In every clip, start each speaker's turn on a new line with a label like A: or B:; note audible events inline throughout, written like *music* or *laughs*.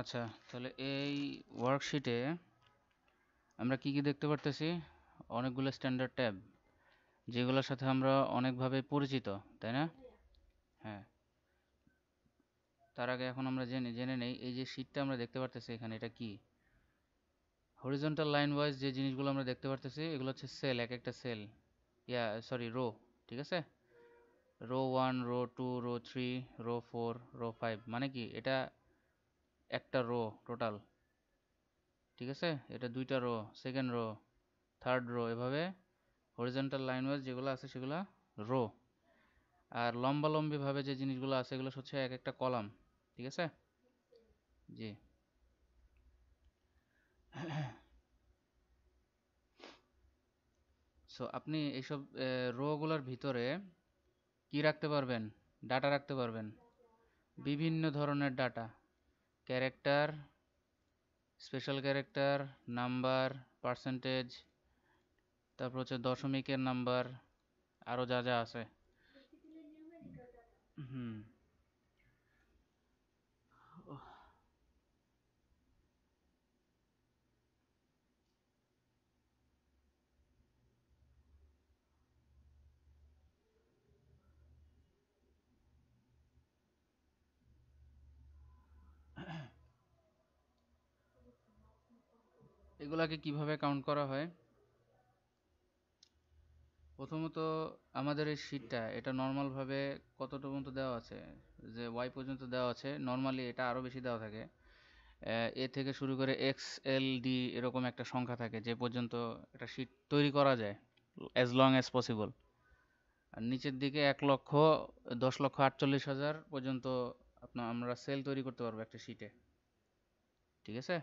A: আচ্ছা তাহলে এই ওয়ার্কশিটে আমরা কি কি দেখতে পারতেছি? অনেকগুলো স্ট্যান্ডার্ড ট্যাব, যেগুলোর সাথে আমরা অনেকভাবে পরিচিত, তাই না? হ্যাঁ। তার আগে এখন আমরা জেনে জেনে নেই, এই যে শীটটা আমরা দেখতে পারতেছি এখানে, এটা কি? হরিজন্টাল লাইন ওয়াইজ যে জিনিসগুলো আমরা দেখতে পারতেছি, এগুলো হচ্ছে সেল এক একটা সেল ইয়া সরি রো ঠিক আছে? Row one row two row three row four row five মানে কি? এটা একটা রো টোটাল ঠিক আছে? এটা দুইটা row second row third row এভাবে হরিজেন্টাল লাইন ওয়াইজ যেগুলো আছে সেগুলো রো আর লম্বালম্বিভাবে যে জিনিসগুলো আছে এগুলো হচ্ছে এক একটা কলাম ঠিক আছে? জি। সো আপনি এইসব রোগুলোর ভিতরে কি রাখতে পারবেন? ডাটা রাখতে পারবেন? বিভিন্ন ধরনের data character special character number percentage তারপর হচ্ছে দশমিকের নাম্বার আরও যা যা আছে। হুম। এগুলাকে কীভাবে কাউন্ট করা হয়? প্রথমত আমাদের এই শীটটা এটা নর্মালভাবে কতটা পর্যন্ত দেওয়া আছে? যে ওয়াই পর্যন্ত দেওয়া আছে নর্মালি এটা আরও বেশি দেওয়া থাকে। এ থেকে শুরু করে এক্স এল ডি এরকম একটা সংখ্যা থাকে যে পর্যন্ত একটা শীট তৈরি করা যায় অ্যাজ লং অ্যাজ পসিবল আর নিচের দিকে এক লক্ষ, দশ লক্ষ আটচল্লিশ হাজার পর্যন্ত আপনার আমরা সেল তৈরি করতে পারব একটা শীটে ঠিক আছে?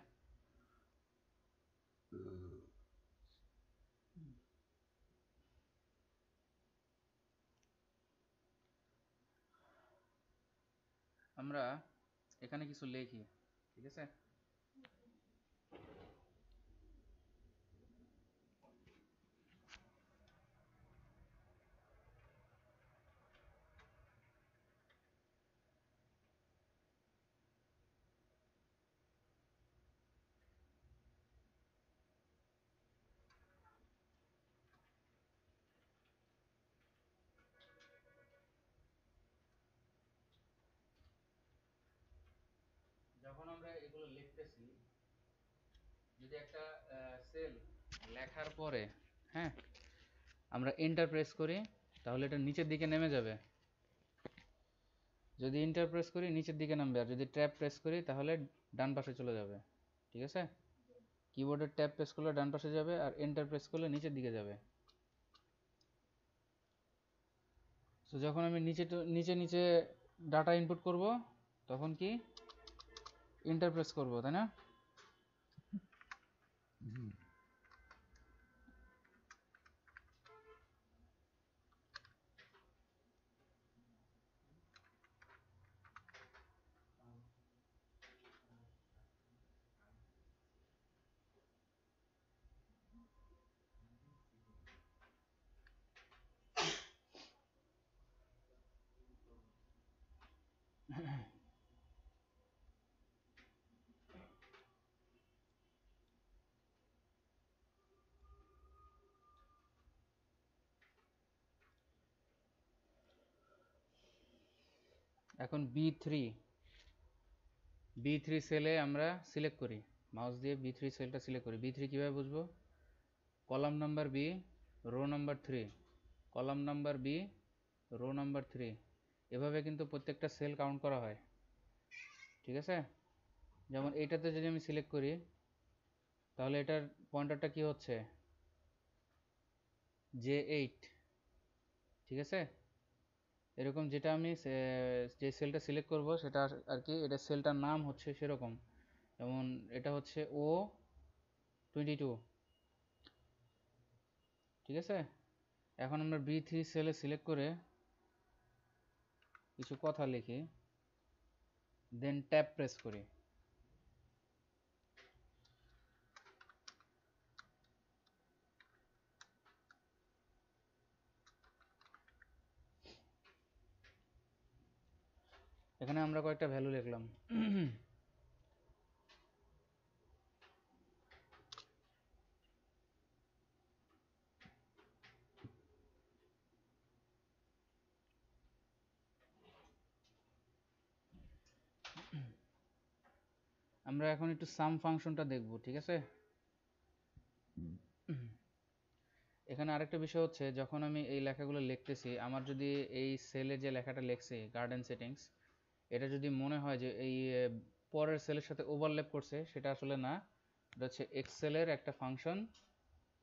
A: আমরা এখানে কিছু লিখি ঠিক আছে যখন আমরা লিখতেছি যদি একটা সেল লেখার পরে হ্যাঁ আমরা এন্টার প্রেস করি, তাহলে এটা নিচের দিকে নেমে যাবে। যদি এন্টার প্রেস করি, নিচের দিকে নামবে, আর যদি ট্যাব প্রেস করি, তাহলে ডান পাশে চলে যাবে। ঠিক আছে? কিবোর্ডের ট্যাব প্রেস করলে ডান পাশে যাবে, আর এন্টার প্রেস করলে নিচের দিকে যাবে। তো যখন আমি নিচে নিচে নিচে ডাটা ইনপুট করব, তখন কি? ইন্টারপ্রেস করব তাই না? এখন বি থ্রি বি থ্রি সেলে আমরা সিলেক্ট করি। মাউস দিয়ে বি থ্রি সেলটা সিলেক্ট করি। বি থ্রি কীভাবে বুঝব? Column number B row number three column number B row number three এভাবে কিন্তু প্রত্যেকটা সেল কাউন্ট করা হয়। ঠিক আছে? যেমন এইটাতে যদি আমি সিলেক্ট করি, তাহলে এটার পয়েন্টারটা কি হচ্ছে? জে এইট ঠিক আছে? এরকম যেটা আমি যে সেলটা সিলেক্ট করব সেটা আর কি এটা সেলটার নাম হচ্ছে সেরকম। যেমন এটা হচ্ছে ও টোয়েন্টি টু ঠিক আছে? এখন আমরা বি থ্রি সেলে সিলেক্ট করে কিছু কথা লিখি দেন ট্যাপ প্রেস করি। এখানে আমরা কয়েকটা ভ্যালু লিখলাম। আমরা এখন একটু সাম ফাংশনটা দেখব, ঠিক আছে? এখানে আরেকটা বিষয় হচ্ছে, যখন আমি এই লেখাগুলো লিখতেছি, আমার যদি এই সেলে যে লেখাটা লিখছি গার্ডেন সেটিংস এটা যদি মনে হয় যে এই পরের সেলের সাথে ওভারল্যাপ করছে, সেটা আসলে না। এটা হচ্ছে এক্সেলের একটা ফাংশন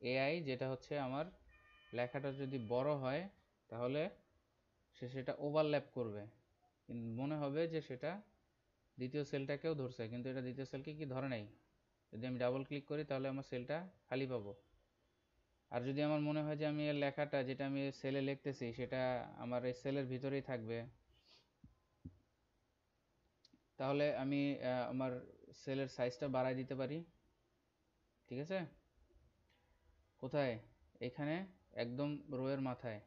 A: এআই যেটা হচ্ছে আমার লেখাটা যদি বড় হয়, তাহলে সে সেটা ওভারল্যাপ করবে। মনে হবে যে সেটা দ্বিতীয় সেলটাকেও ধরছে, কিন্তু এটা দ্বিতীয় সেলকে কি ধরে নাই? যদি আমি ডাবল ক্লিক করি, তাহলে আমার সেলটা খালি পাবো। আর যদি আমার মনে হয় যে আমি এর লেখাটা, যেটা আমি সেলে লিখতেছি, সেটা আমার এই সেলের ভিতরেই থাকবে তাহলে আমি আমার সেলের সাইজটা বাড়ায় দিতে পারি। ঠিক আছে? কোথায়? এখানে, একদম রোয়ের মাথায়।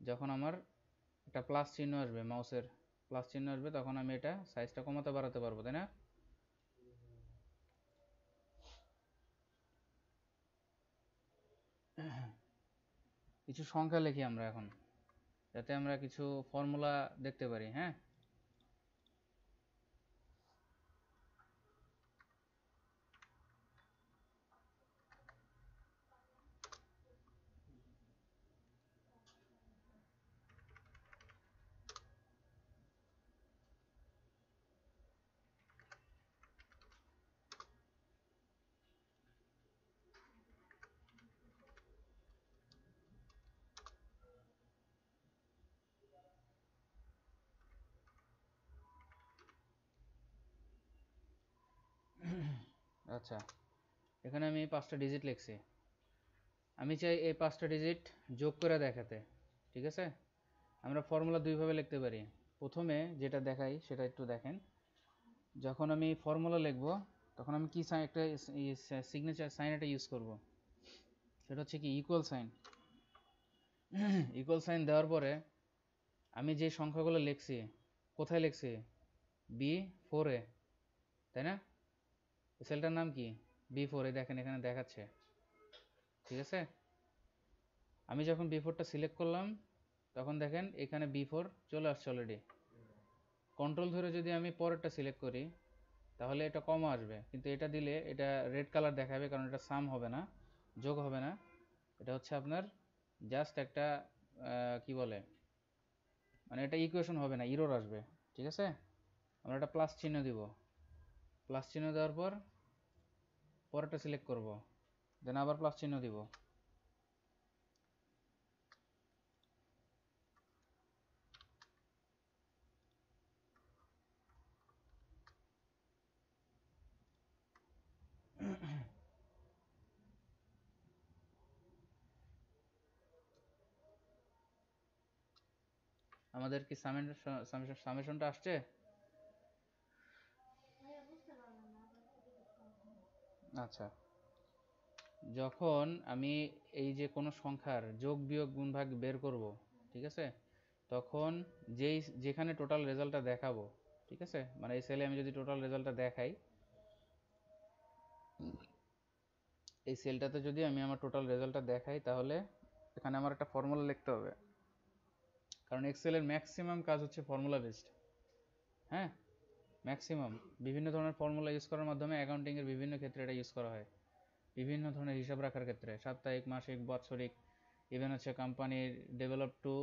A: যখন আমার একটা প্লাস চিহ্ন আসবে মাউসের প্লাস চিহ্ন আসবে, তখন আমি এটা সাইজটা কমাতে বাড়াতে পারব, তাই না? কিছু সংখ্যা লিখি আমরা এখন, যাতে আমরা কিছু ফর্মুলা দেখতে পারি হ্যাঁ? আচ্ছা। এখানে আমি পাঁচটা ডিজিট লিখছি। আমি চাই এই পাঁচটা ডিজিট যোগ করে দেখাতে, ঠিক আছে? আমরা ফর্মুলা দুইভাবে লিখতে পারি। প্রথমে যেটা দেখাই সেটা একটু দেখেন। যখন আমি ফর্মুলা লিখব, তখন আমি কি সাইন একটা সিগনেচার সাইন একটা ইউজ করব। সেটা হচ্ছে কি ইকুয়াল সাইন ইকুয়াল সাইন দেওয়ার পরে আমি যে সংখ্যাগুলো লিখছি, কোথায় লিখছি? বি ফোরে তাই না? সেলটার নাম কি? বি ফোর এই দেখেন এখানে দেখাচ্ছে। ঠিক আছে? আমি যখন বি ফোরটা সিলেক্ট করলাম, তখন দেখেন এখানে বি ফোর চলে আসছে অলরেডি কন্ট্রোল ধরে যদি আমি পরেরটা সিলেক্ট করি, তাহলে এটা কম আসবে। কিন্তু এটা দিলে এটা রেড কালার দেখাবে, কারণ এটা সাম হবে না, যোগ হবে না। এটা হচ্ছে আপনার জাস্ট একটা কি বলে? মানে এটা ইকুয়েশন হবে না ইরোর আসবে। ঠিক আছে? আমরা একটা প্লাস চিহ্ন দিব। প্লাস চিহ্ন দেওয়ার পর পরেরটা সিলেক্ট করব। দেন আবার প্লাস চিহ্ন দিব। আমাদের কি সামেশনটা আসছে? আচ্ছা। যখন আমি এই যে কোনো সংখ্যার যোগ বিয়োগ গুণ ভাগ বের করব, ঠিক আছে? তখন যেই, যেখানে টোটাল রেজাল্টটা দেখাবো, ঠিক আছে? মানে এই সেলে আমি যদি টোটাল রেজাল্টটা দেখাই, এই সেলটাতে যদি আমি আমার টোটাল রেজাল্টটা দেখাই, তাহলে এখানে আমার একটা ফর্মুলা লিখতে হবে। কারণ এক্সেলের ম্যাক্সিমাম কাজ হচ্ছে ফর্মুলা বেসড হ্যাঁ? ম্যাক্সিমাম বিভিন্ন ধরনের ফর্মুলা ইউজ করার মাধ্যমে অ্যাকাউন্টিংয়ের বিভিন্ন ক্ষেত্রে এটা ইউজ করা হয়। বিভিন্ন ধরনের হিসাব রাখার ক্ষেত্রে, সাপ্তাহিক, মাসিক, বাৎসরিক ইভেন হচ্ছে কোম্পানির ডেভেলপ টু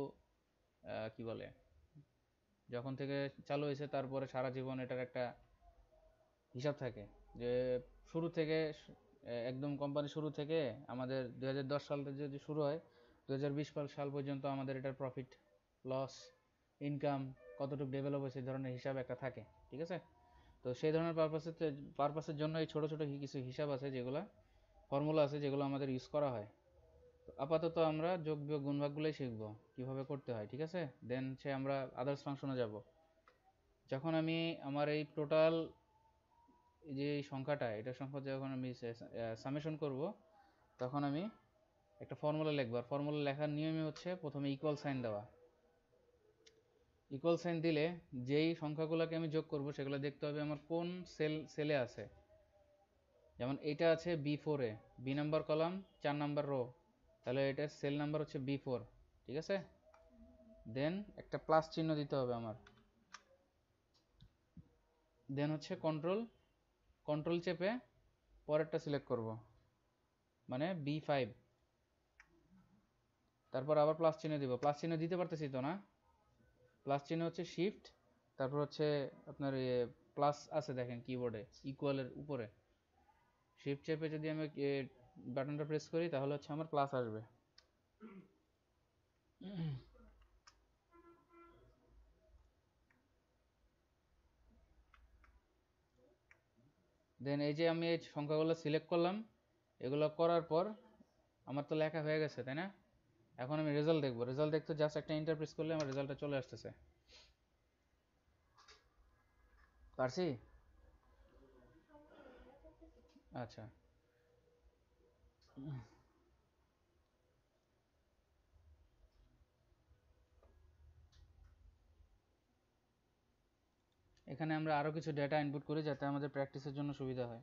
A: কি বলে? যখন থেকে চালু হয়েছে তারপরে সারা জীবন এটার একটা হিসাব থাকে যে শুরু থেকে একদম কোম্পানি শুরু থেকে আমাদের দুই হাজার দশ সাল থেকে যদি শুরু হয়, দুই হাজার বিশ সাল পর্যন্ত আমাদের এটার প্রফিট লস ইনকাম কতটুকু ডেভেলপ হয়েছে ধরনের হিসাব একটা থাকে। ঠিক আছে? তো সেই ধরনের পারপাসের পারপাসের জন্য এই ছোট ছোট কিছু হিসাব আছে যেগুলো ফর্মুলা আছে যেগুলো আমাদের ইউজ করা হয়। তো আপাতত আমরা যোগ, বিয়োগ গুণভাগগুলোই শিখব, কীভাবে করতে হয়, ঠিক আছে? দেন সে আমরা আদার্স ফাংশনে যাব। যখন আমি আমার এই টোটাল যে সংখ্যাটা এটার সংখ্যা যখন আমি সামেশন করব, তখন আমি একটা ফর্মুলা লিখব। আর ফর্মুলা লেখার নিয়মই হচ্ছে প্রথমে ইকুয়াল সাইন দেওয়া। ইকুয়াল সাইন দিলে যেই সংখ্যাগুলোকে আমি যোগ করব, সেগুলো দেখতে হবে আমার কোন সেল সেলে আছে। যেমন এটা আছে বি ফোরে বি নাম্বার কলাম চার নাম্বার রো তাহলে এটার সেল নাম্বার হচ্ছে বি ফোর ঠিক আছে? দেন একটা প্লাস চিহ্ন দিতে হবে আমার। দেন হচ্ছে কন্ট্রোল কন্ট্রোল চেপে পরেরটা সিলেক্ট করব। মানে বি ফাইভ তারপর আবার প্লাস চিহ্ন দিব। প্লাস চিহ্ন দিতে পারতেছি তো না? প্লাস চিহ্ন হচ্ছে শিফট তারপর হচ্ছে আপনার প্লাস আছে দেখেন কিবোর্ডে ইকুয়ালের উপরে। শিফট চেপে যদি আমি বাটনটা প্রেস করি, তাহলে হচ্ছে আমার প্লাস আসবে। দেন এই যে আমি এই সংখ্যাগুলো সিলেক্ট করলাম, এগুলো করার পর আমার তো লেখা হয়ে গেছে, তাই না? এখন আমি রেজাল্ট দেখব। রেজাল্ট দেখতে জাস্ট একটা ইন্টার প্রেস করলে আমার রেজাল্টটা চলে আসতেছে। পারছি? আচ্ছা। এখানে আমরা আরও কিছু ডেটা ইনপুট করি যাতে আমাদের প্র্যাকটিসের জন্য সুবিধা হয়।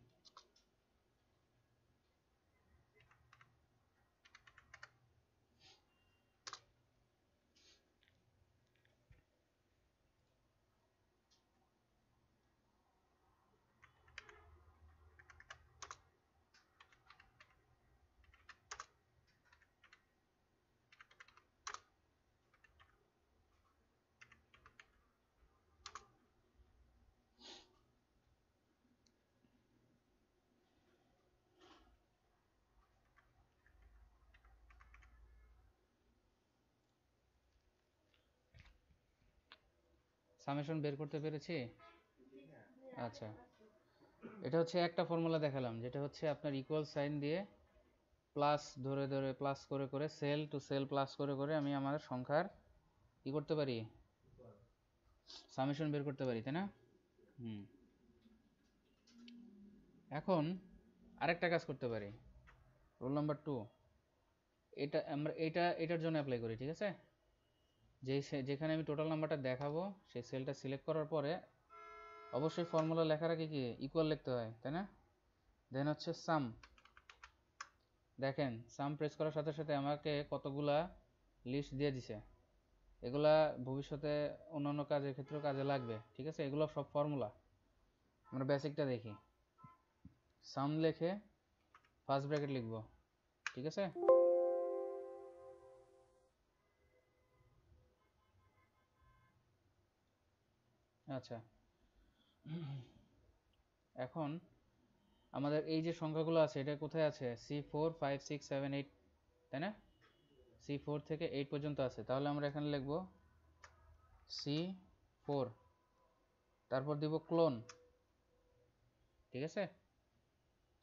A: সামেশন বের করতে পেরেছি? আচ্ছা। এটা হচ্ছে একটা ফর্মুলা দেখালাম, যেটা হচ্ছে আপনার ইকুয়াল সাইন দিয়ে প্লাস ধরে ধরে প্লাস করে করে সেল টু সেল প্লাস করে করে আমি আমার সংখ্যার কি করতে পারি? সামেশন বের করতে পারি, তাই না? হুম। এখন আরেকটা কাজ করতে পারি। রোল নাম্বার টু এটা আমরা, এটা, এটার জন্য অ্যাপ্লাই করি, ঠিক আছে? যেই যেখানে আমি টোটাল নাম্বারটা দেখাবো সেই সেলটা সিলেক্ট করার পরে অবশ্যই ফর্মুলা লেখার আগে কি ইকুয়াল লিখতে হয়, তাই না? দেন হচ্ছে সাম দেখেন সাম প্রেস করার সাথে সাথে আমাকে কতগুলা লিস্ট দিয়ে দিছে। এগুলা ভবিষ্যতে অন্যান্য কাজের ক্ষেত্রেও কাজে লাগবে, ঠিক আছে? এগুলো সব ফর্মুলা আমরা বেসিকটা দেখি। সাম লেখে ফার্স্ট ব্র্যাকেট লিখব, ঠিক আছে? আচ্ছা। এখন আমাদের এই যে সংখ্যাগুলো আছে, এটা কোথায় আছে? C four five six seven eight তাই না? সি ফোর থেকে এইট পর্যন্ত আছে। তাহলে আমরা এখানে লিখব সি ফোর তারপর দিব ক্লোন ঠিক আছে?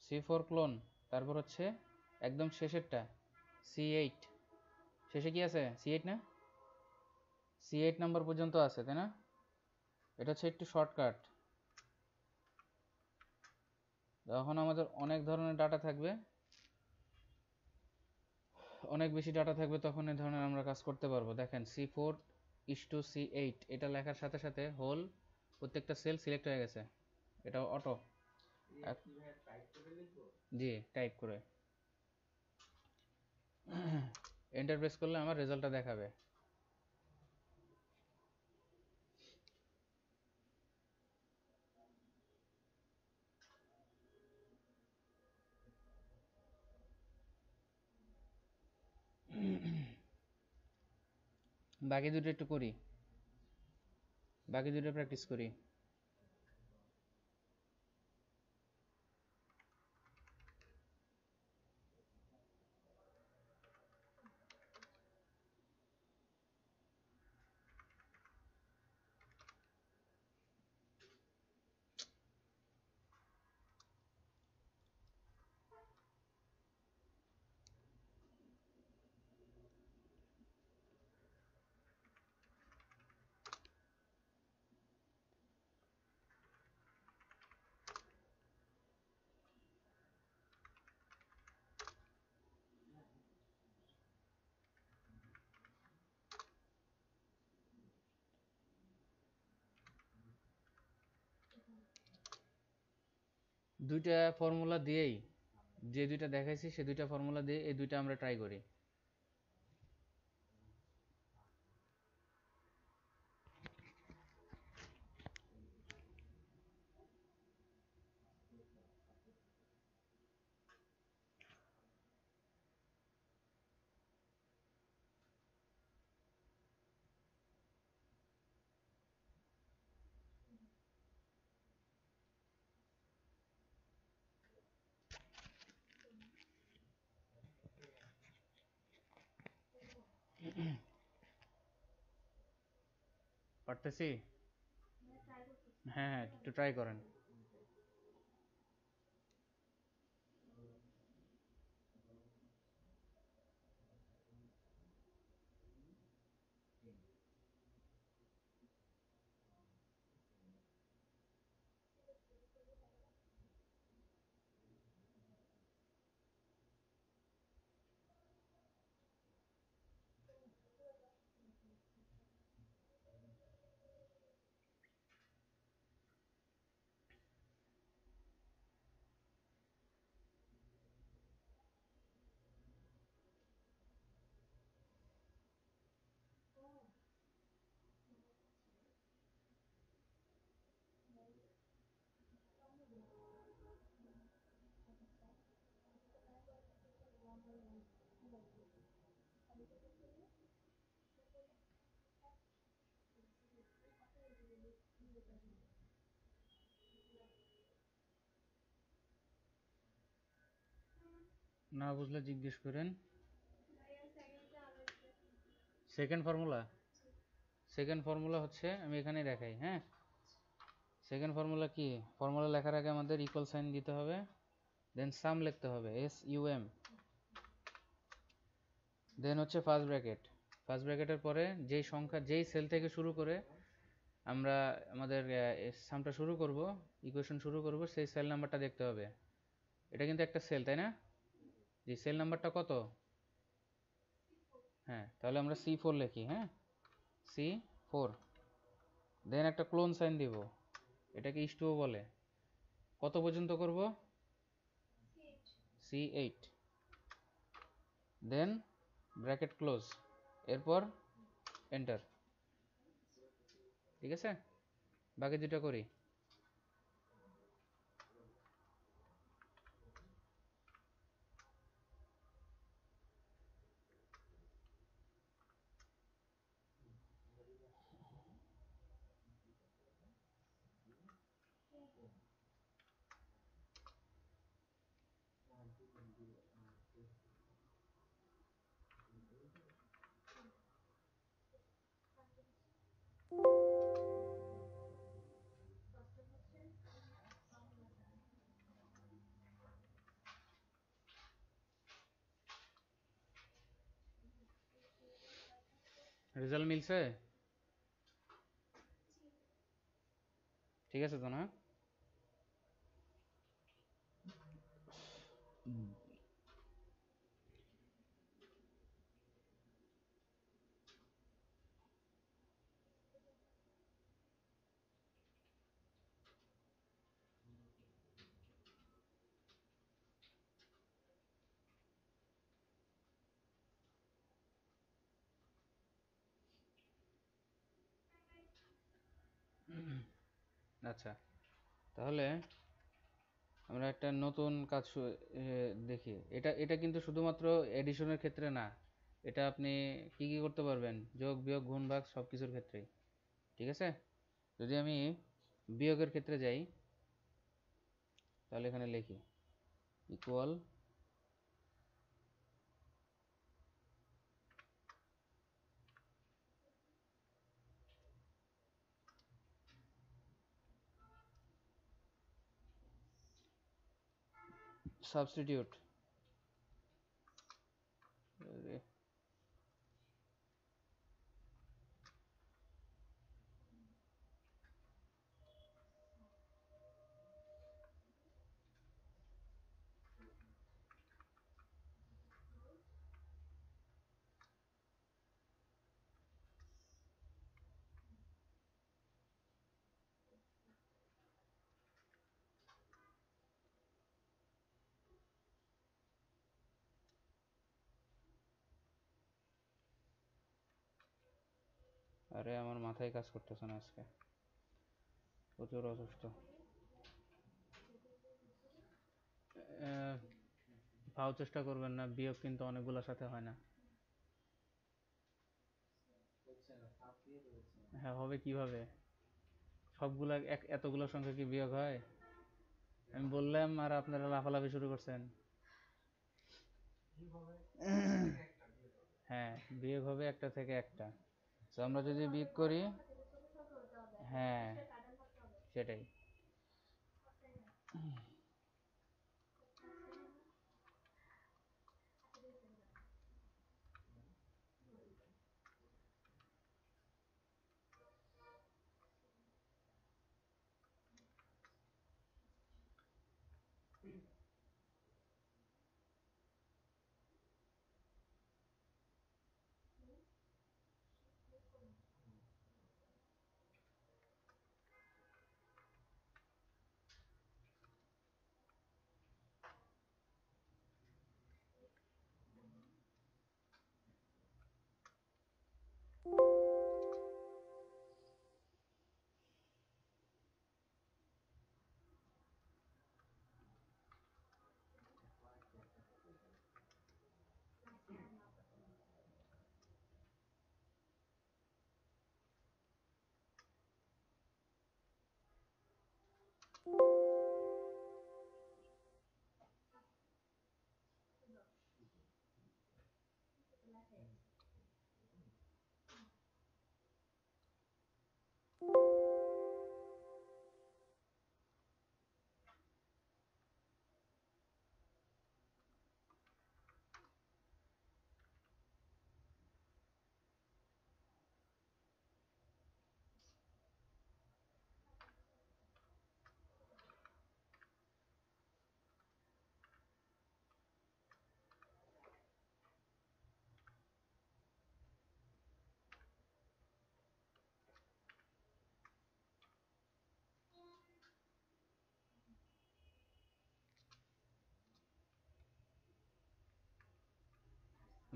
A: সি ফোর ক্লোন তারপর হচ্ছে একদম শেষেরটা সি এইট শেষে কি আছে? সি এইট না? সি এইট নাম্বার পর্যন্ত আছে, তাই না? এটা হচ্ছে একটু শর্টকাট যখন আমাদের অনেক ধরনের ডাটা থাকবে। অনেক বেশি ডাটা থাকবে তখন এই ধরনের আমরা কাজ করতে পারব। দেখেন C four is to C eight এটা লেখার সাথে সাথে হোল প্রত্যেকটা সেল সিলেক্ট হয়ে গেছে। এটা অটো জি টাইপ করে। এন্টার প্রেস করলে আমার রেজাল্টটা দেখাবে। বাকি দুটো একটু করি। বাকি দুটো প্র্যাকটিস করি। দুইটা ফর্মুলা দিয়েই যে দুইটা দেখাইছি, সে দুইটা ফর্মুলা দিয়ে এই দুইটা আমরা ট্রাই করি। পারতেছি? হ্যাঁ হ্যাঁ একটু ট্রাই করেন। না বুঝলে জিজ্ঞেস করেন। সেকেন্ড ফর্মুলা সেকেন্ড ফর্মুলা হচ্ছে, আমি এখানে দেখাই হ্যাঁ? সেকেন্ড ফর্মুলা কি? ফর্মুলা লেখার আগে আমাদের ইকুয়াল সাইন দিতে হবে দেন সাম লিখতে হবে এস ইউ এম দেন হচ্ছে ফার্স্ট ব্র্যাকেট ফার্স্ট ব্র্যাকেটের পরে যেই সংখ্যা, যেই সেল থেকে শুরু করে আমরা আমাদের সামটা শুরু করব ইকুয়েশন শুরু করব, সেই সেল নাম্বারটা দেখতে হবে। এটা কিন্তু একটা সেল তাই না? যে সেল নাম্বারটা কত? হ্যাঁ তাহলে আমরা সি ফোর লিখি হ্যাঁ? সি ফোর দেন একটা ক্লোন সাইন দিব। এটাকে ইস্টুও বলে। কত পর্যন্ত করব? C eight then bracket close এরপর এন্টার ঠিক আছে? বাকি দুটো করি। রেজাল্ট মিলছে ঠিক আছে তো না আচ্ছা তাহলে আমরা একটা নতুন কাজ দেখি। এটা এটা কিন্তু শুধুমাত্র এডিশনের ক্ষেত্রে না, এটা আপনি কি কি করতে পারবেন? যোগ, বিয়োগ, গুণ, ভাগ সব কিছুর ক্ষেত্রেই। ঠিক আছে? যদি আমি বিয়োগের ক্ষেত্রে যাই, তাহলে এখানে লিখি ইকুয়াল substitute. আরে আমার মাথায় কাজ করতেছে না আজকে। প্রচুর অসুস্থ। ভাও চেষ্টা করবেন না বিয়োগ কিন্তু অনেকগুলোর সাথে হয় না। হ্যাঁ হবে কীভাবে? সবগুলা এক এতগুলো সংখ্যা কি বিয়োগ হয়? আমি বললাম আর আপনারা লাফালাফি শুরু করছেন। হ্যাঁ বিয়োগ হবে একটা থেকে একটা। তো আমরা যদি বিয়োগ করি হ্যাঁ সেটাই।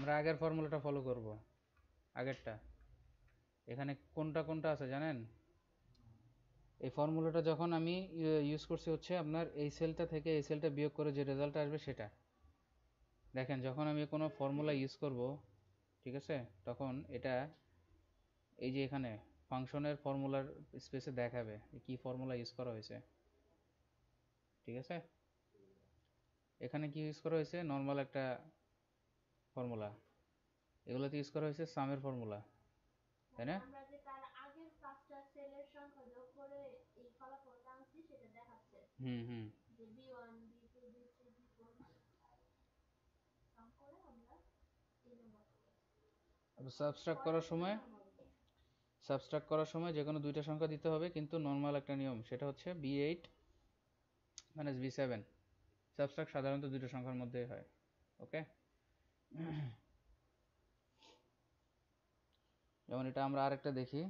A: আমরা আগের ফর্মুলাটা ফলো করব। আগেরটা। এখানে কোনটা কোনটা আছে জানেন? এই ফর্মুলাটা যখন আমি ইউজ করছি হচ্ছে আপনার এই সেলটা থেকে এই সেলটা বিয়োগ করে যে রেজাল্ট আসবে সেটা। দেখেন, যখন আমি কোনো ফর্মুলা ইউজ করব, ঠিক আছে? তখন এটা এই যে এখানে ফাংশনের ফর্মুলার স্পেসে দেখাবে কি ফর্মুলা ইউজ করা হয়েছে। ঠিক আছে? এখানে কি ইউজ করা হয়েছে? নর্মাল একটা ফর্মুলা। এগুলোতে ইউজ করা হয়েছে সামের ফর্মুলা। তাই না? হুম সাবস্ট্রাক্ট করার সময় সাবস্ট্রাক্ট করার সময় যে কোনো দুইটা সংখ্যা দিতে হবে কিন্তু নর্মাল একটা নিয়ম সেটা হচ্ছে B eight minus B seven subtract সাধারণত দুটো সংখ্যার মধ্যে হয় ওকে যেমন এটা আমরা আরেকটা দেখি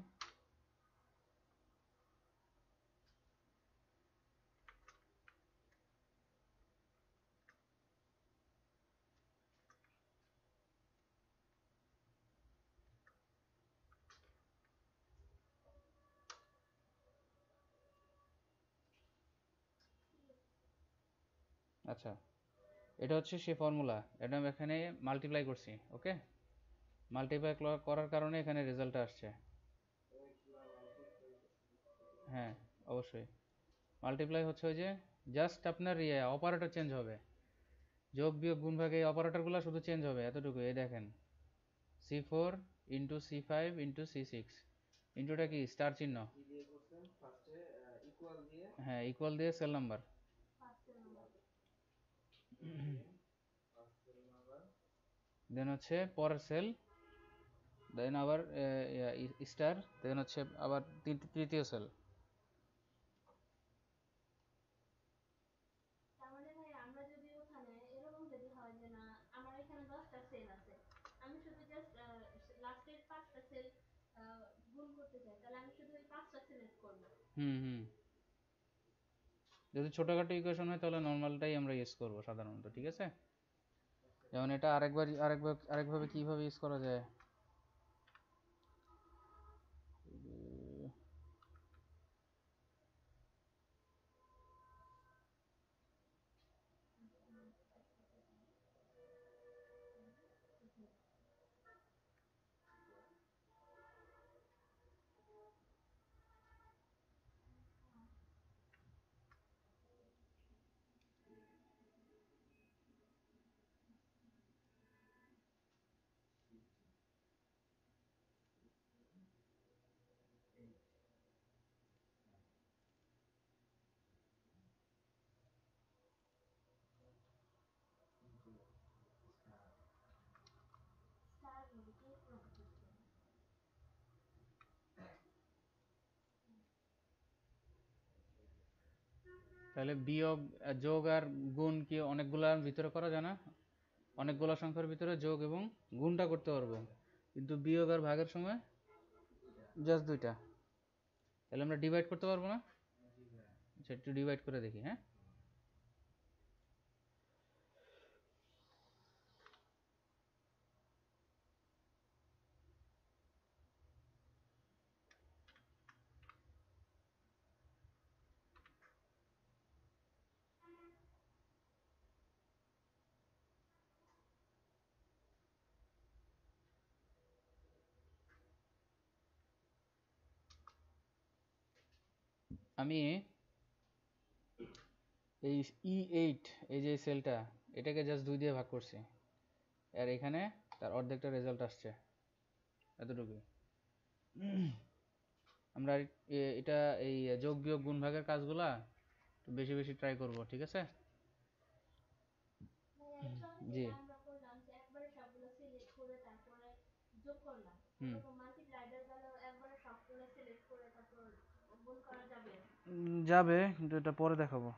A: আচ্ছা এটা হচ্ছে সেই ফর্মুলা এটা আমি এখানে মাল্টিপ্লাই করছি ওকে মাল্টিপ্লাই করার কারণে এখানে রেজাল্ট আসছে। হ্যাঁ অবশ্যই। মাল্টিপ্লাই হচ্ছে ওই যে জাস্ট আপনার ইয়ে অপারেটর চেঞ্জ হবে। যোগ বিয়োগ গুণ ভাগে এই অপারেটরগুলো শুধু চেঞ্জ হবে এতটুকু। এই দেখেন C four into C five into C six ইন্টুটা কি? স্টার চিহ্ন। হ্যাঁ ইকুয়াল দিয়ে cell number
B: first number
C: first number
A: then হচ্ছে পরের সেল দেন আবার স্টার দেন হচ্ছে আবার তৃতীয় সেল হুম হুম। যদি ছোটখাটো ইকুয়েশন হয়, তাহলে নর্মালটাই আমরা ইউজ করব সাধারণত, ঠিক আছে? যেমন এটা আরেকবার আরেকবার, আরেকভাবে কীভাবে ইউজ করা যায়? তাহলে বিয়োগ, যোগ আর গুণ কি অনেকগুলার ভিতরে করা যায় না? অনেকগুলো সংখ্যার ভিতরে যোগ এবং গুণটা করতে পারব। কিন্তু বিয়োগ আর ভাগের সময় জাস্ট দুইটা। তাহলে আমরা ডিভাইড করতে পারব না? আচ্ছা একটু ডিভাইড করে দেখি হ্যাঁ? আমি এই ই এইট এই যে সেলটা এটাকে জাস্ট দুই দিয়ে ভাগ করছি। আর এখানে তার অর্ধেকটা রেজাল্ট আসছে এতটুকুই। আমরা এটা এই যোগ বিয়োগ গুণ ভাগের কাজগুলা বেশি বেশি ট্রাই করব ঠিক আছে? জি।
B: যেটা আমরা করলাম যে একবারে সবগুলো সিলেক্ট করে তারপরে যোগ করলাম
A: হুম।
B: এরকম মাল্টিপ্লাইডার গেল একবারে সবগুলো সিলেক্ট করে তারপর গুণ করা যাবে
A: কিন্তু এটা পরে দেখাবো।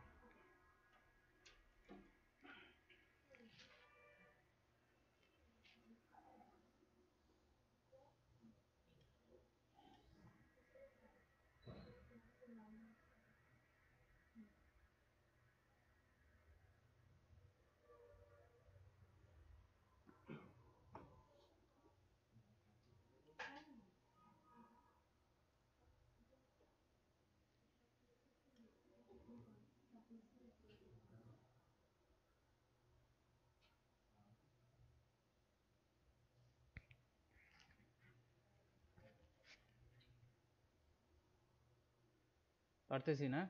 A: পারতেছি না।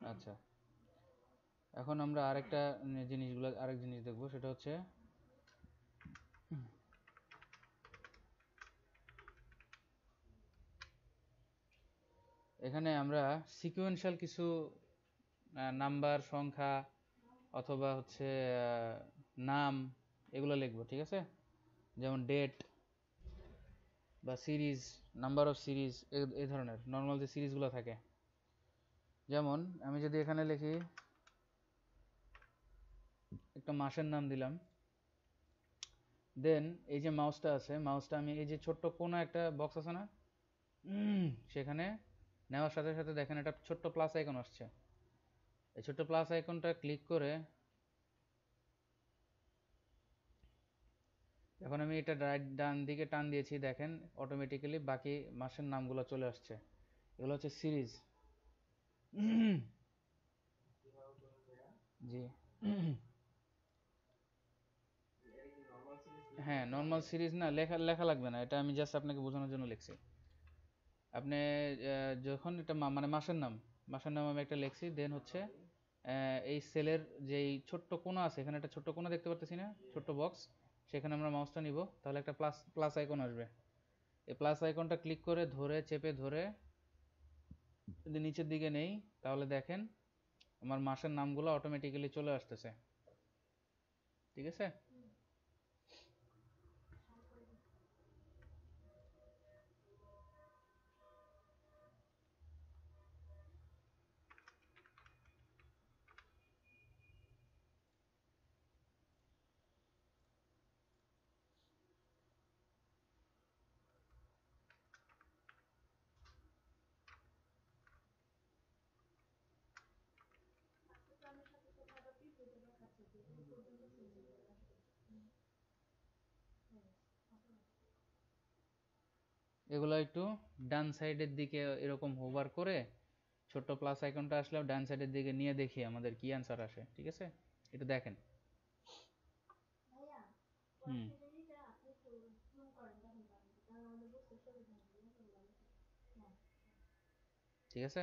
A: আচ্ছা। এখন আমরা আরেকটা জিনিসগুলো, আরেক জিনিস দেখব, সেটা হচ্ছে এখানে আমরা সিকুয়েন্সিয়াল কিছু নাম্বার সংখ্যা অথবা হচ্ছে নাম এগুলো লিখব, ঠিক আছে? যেমন ডেট বা সিরিজ নাম্বার অফ সিরিজ এই ধরনের নর্মাল যে সিরিজগুলো থাকে। যেমন, আমি যদি এখানে লিখি, একটা মাসের নাম দিলাম। দেন এই যে মাউসটা আছে মাউসটা আমি, এই যে ছোট্ট কোনো একটা বক্স আছে না? সেখানে নেওয়ার সাথে সাথে দেখেন, একটা ছোট্ট প্লাস আইকন আসছে। এই ছোট্ট প্লাস আইকনটা ক্লিক করে এখন আমি এটা রাইট ডান দিকে টান দিয়েছি, দেখেন অটোমেটিক্যালি বাকি মাসের নামগুলো চলে আসছে। এগুলো হচ্ছে সিরিজ জি। হ্যাঁ নর্মাল সিরিজ না, লেখা লেখা লাগবে না, এটা আমি জাস্ট আপনাকে বোঝানোর জন্য লিখছি। আপনি যখন এটা মানে মাসের নাম মাসের নাম আমি একটা লিখছি দেন হচ্ছে এই সেলের যেই ছোট্ট কোনা আছে, এখানে একটা ছোট্ট কোনা দেখতে পারতেছি না, ছোট্ট বক্স সেখানে আমরা মাউসটা নিব। তাহলে একটা প্লাস প্লাস আইকন আসবে। এই প্লাস আইকনটা ক্লিক করে, ধরে, চেপে, ধরে যদি নিচের দিকে নেই, তাহলে দেখেন আমার মাসের নামগুলো অটোমেটিক্যালি চলে আসতেছে। ঠিক আছে
B: আজকে তো আমি সাথে সাথে আবার পিপিতে দেখাচ্ছি যে এই পর্যন্ত সিলেক্ট করে রাখছি হুম। হ্যাঁ, automatic।
A: এগুলো একটু ডান সাইডের দিকে এরকম হোভার করে ছোট্ট প্লাস আইকনটা আসলে ডান সাইডের দিকে নিয়ে দেখি আমাদের কি অ্যান্সার আসে, ঠিক আছে? এটা দেখেন। হুম। ঠিক
B: আপনি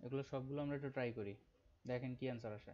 A: এগুলো সবগুলো আমরা একটু try করি। দেখেন কি answer আসে।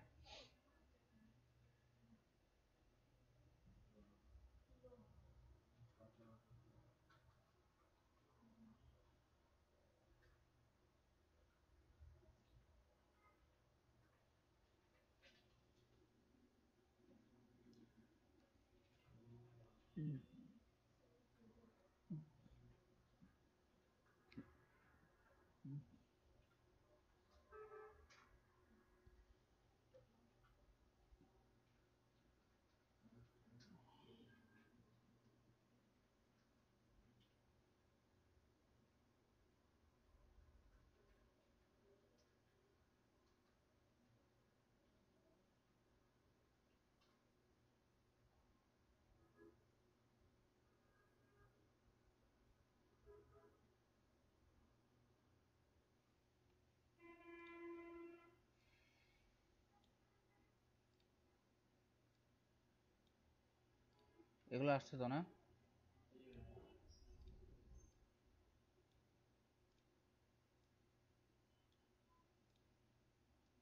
A: এগুলো আসছে তো না?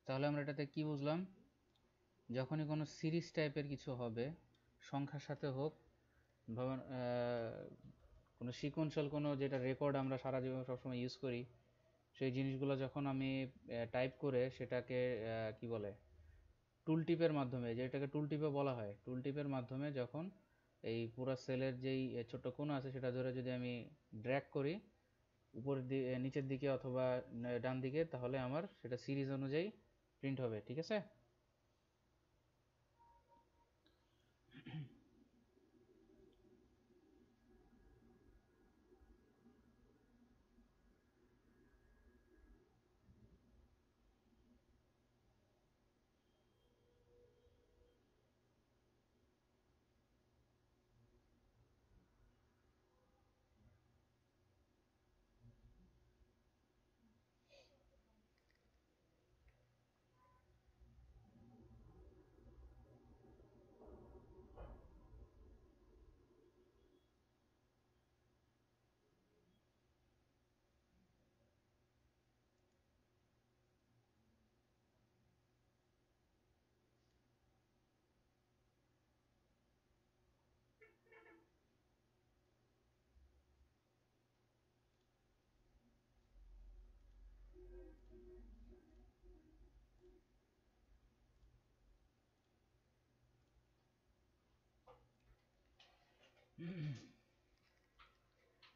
A: তাহলে আমরা এটাতে কি বুঝলাম? যখনই কোনো সিরিজ টাইপের কিছু হবে, সংখ্যার সাথে হোক কোনো সিকোয়েন্সিয়াল কোনো যেটা রেকর্ড আমরা সারা জীবন সবসময় ইউজ করি, সেই জিনিসগুলো যখন আমি টাইপ করে সেটাকে কি বলে? টুল টিপের মাধ্যমে, যেটাকে টুল টিপে বলা হয় টুল টিপের মাধ্যমে যখন এই পুরো সেলের যেই ছোট ছোট্ট কোণ আছে, সেটা ধরে যদি আমি ড্র্যাগ করি, উপরের দিকে নিচের দিকে অথবা ডান দিকে তাহলে আমার সেটা সিরিজ অনুযায়ী প্রিন্ট হবে, ঠিক আছে?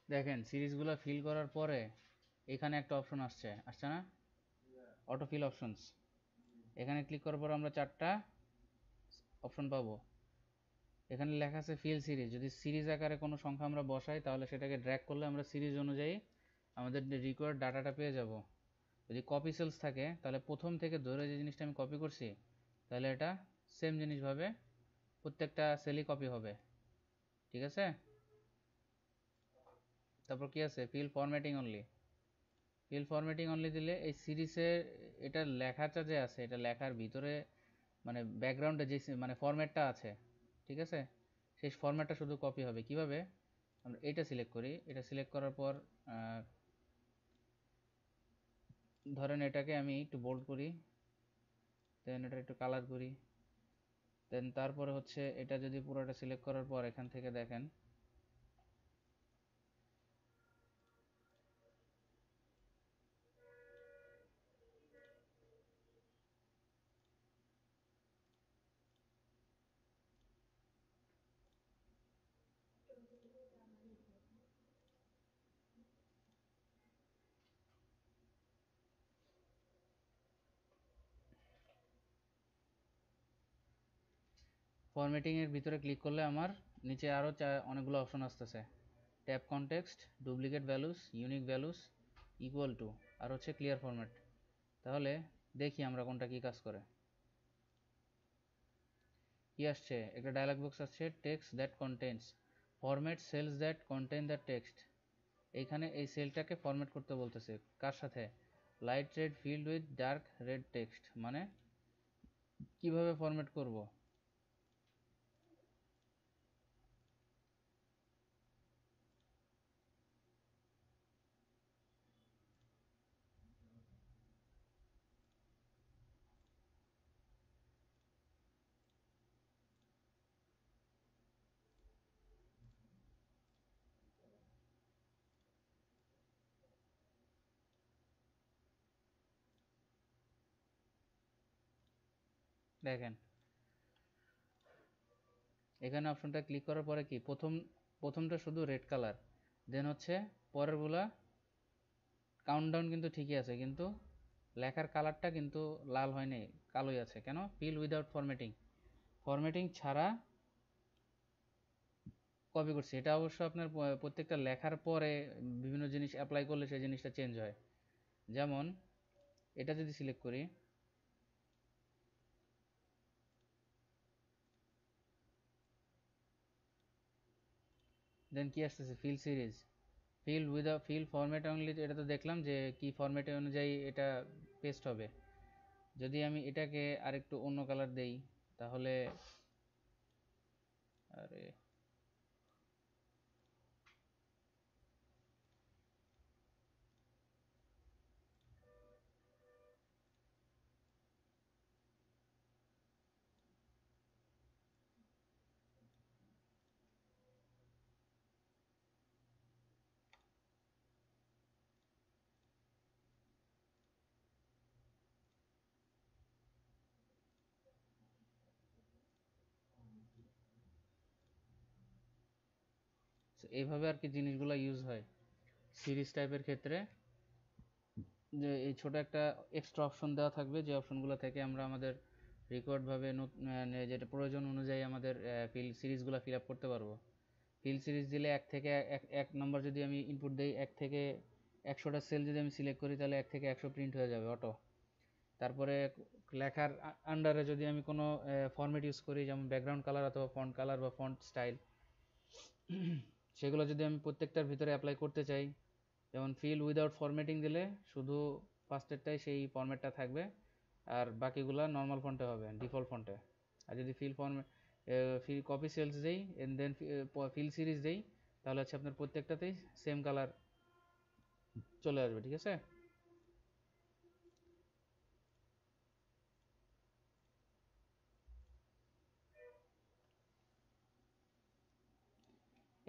A: দেখেন, সিরিজগুলো ফিল করার পরে এখানে একটা অপশন আসছে। আসছে না? অটো ফিল অপশনস এখানে ক্লিক করার পর আমরা চারটা অপশন পাবো। এখানে লেখা আছে ফিল সিরিজ যদি সিরিজ আকারে কোনো সংখ্যা আমরা বসাই, তাহলে সেটাকে ড্র্যাগ করলে আমরা সিরিজ অনুযায়ী আমাদের রিকোয়ার্ড ডাটাটা পেয়ে যাব। যদি কপি সেলস থাকে, তাহলে প্রথম থেকে ধরে যে জিনিসটা আমি কপি করছি, তাহলে এটা সেম জিনিসভাবে প্রত্যেকটা সেলই কপি হবে। ঠিক আছে? তারপর কি আছে? Fill formatting only fill formatting only দিলে এই সিরিজের এটা লেখাটা যে আছে, এটা লেখার ভিতরে মানে ব্যাকগ্রাউন্ডে যে মানে ফরম্যাটটা আছে, ঠিক আছে? সেই ফরম্যাটটা শুধু কপি হবে। কীভাবে? আমরা এটা সিলেক্ট করি। এটা সিলেক্ট করার পর ধরেন এটাকে আমি একটু বোল্ড করি দেন এটা একটু কালার করি। দেন তারপরে হচ্ছে এটা যদি পুরোটা সিলেক্ট করার পর এখান থেকে দেখেন ফরম্যাটিং এর ভিতরে ক্লিক করলে আমার নিচে আরও চা- অনেকগুলো অপশন আসতেছে। Tab context duplicate values unique values equal to আর হচ্ছে ক্লিয়ার ফরম্যাট তাহলে দেখি আমরা কোনটা কি কাজ করে। কি আসছে? একটা ডায়লগ বক্স আসছে text that contains format cells that contain the text এইখানে এই সেলটাকে ফরম্যাট করতে বলতেছে, কার সাথে? Light red field with dark red text মানে কীভাবে ফরম্যাট করব? দেখেন। এখানে অপশনটা ক্লিক করার পরে কি? প্রথম, প্রথমটা শুধু রেড কালার দেন হচ্ছে পরেরগুলা কাউন্টডাউন কিন্তু ঠিকই আছে, কিন্তু লেখার কালারটা কিন্তু লাল হয়নি, কালোই আছে। কেন? ফিল উইদাউট ফরম্যাটিং ফরম্যাটিং ছাড়া কপি করছি। এটা অবশ্য আপনার প্রত্যেকটা লেখার পরে বিভিন্ন জিনিস অ্যাপ্লাই করলে সেই জিনিসটা চেঞ্জ হয়। যেমন, এটা যদি সিলেক্ট করি দেন কি আসতেছে fill series fill with fill format only এটা তো দেখলাম যে কি ফরম্যাট অনুযায়ী এটা পেস্ট হবে। যদি আমি এটাকে আরেকটু অন্য কালার দেই, তাহলে আরে এইভাবে আর কি জিনিসগুলো ইউজ হয়। সিরিজ টাইপের ক্ষেত্রে যে এই ছোট একটা এক্সট্রা অপশন দেওয়া থাকবে, যে অপশনগুলো থেকে আমরা আমাদের রিকোয়ার্ড ভাবে মানে যেটা প্রয়োজন অনুযায়ী আমাদের ফিল সিরিজগুলো ফিল আপ করতে পারব। ফিল সিরিজ দিলে এক থেকে এক নম্বর যদি আমি ইনপুট দেই, এক থেকে একশোটা সেল যদি আমি সিলেক্ট করি, তাহলে এক থেকে একশো প্রিন্ট হয়ে যাবে অটো তারপরে লেখার আন্ডারে যদি আমি কোনো ফরম্যাট ইউজ করি, যেমন ব্যাকগ্রাউন্ড কালার অথবা ফন্ট কালার বা ফন্ট স্টাইল সেগুলো যদি আমি প্রত্যেকটার ভিতরে অ্যাপ্লাই করতে চাই, যেমন ফিল উইদাউট ফরম্যাটিং দিলে শুধু ফার্স্টেরটাই সেই ফরম্যাটটা থাকবে, আর বাকিগুলো নর্মাল ফন্টে হবে ডিফল্ট ফন্টে আর যদি fill form fill copy cells দেই এন্ড দেন ফিল সিরিজ দেই, তাহলে হচ্ছে আপনার প্রত্যেকটাতেই সেম কালার চলে আসবে, ঠিক আছে?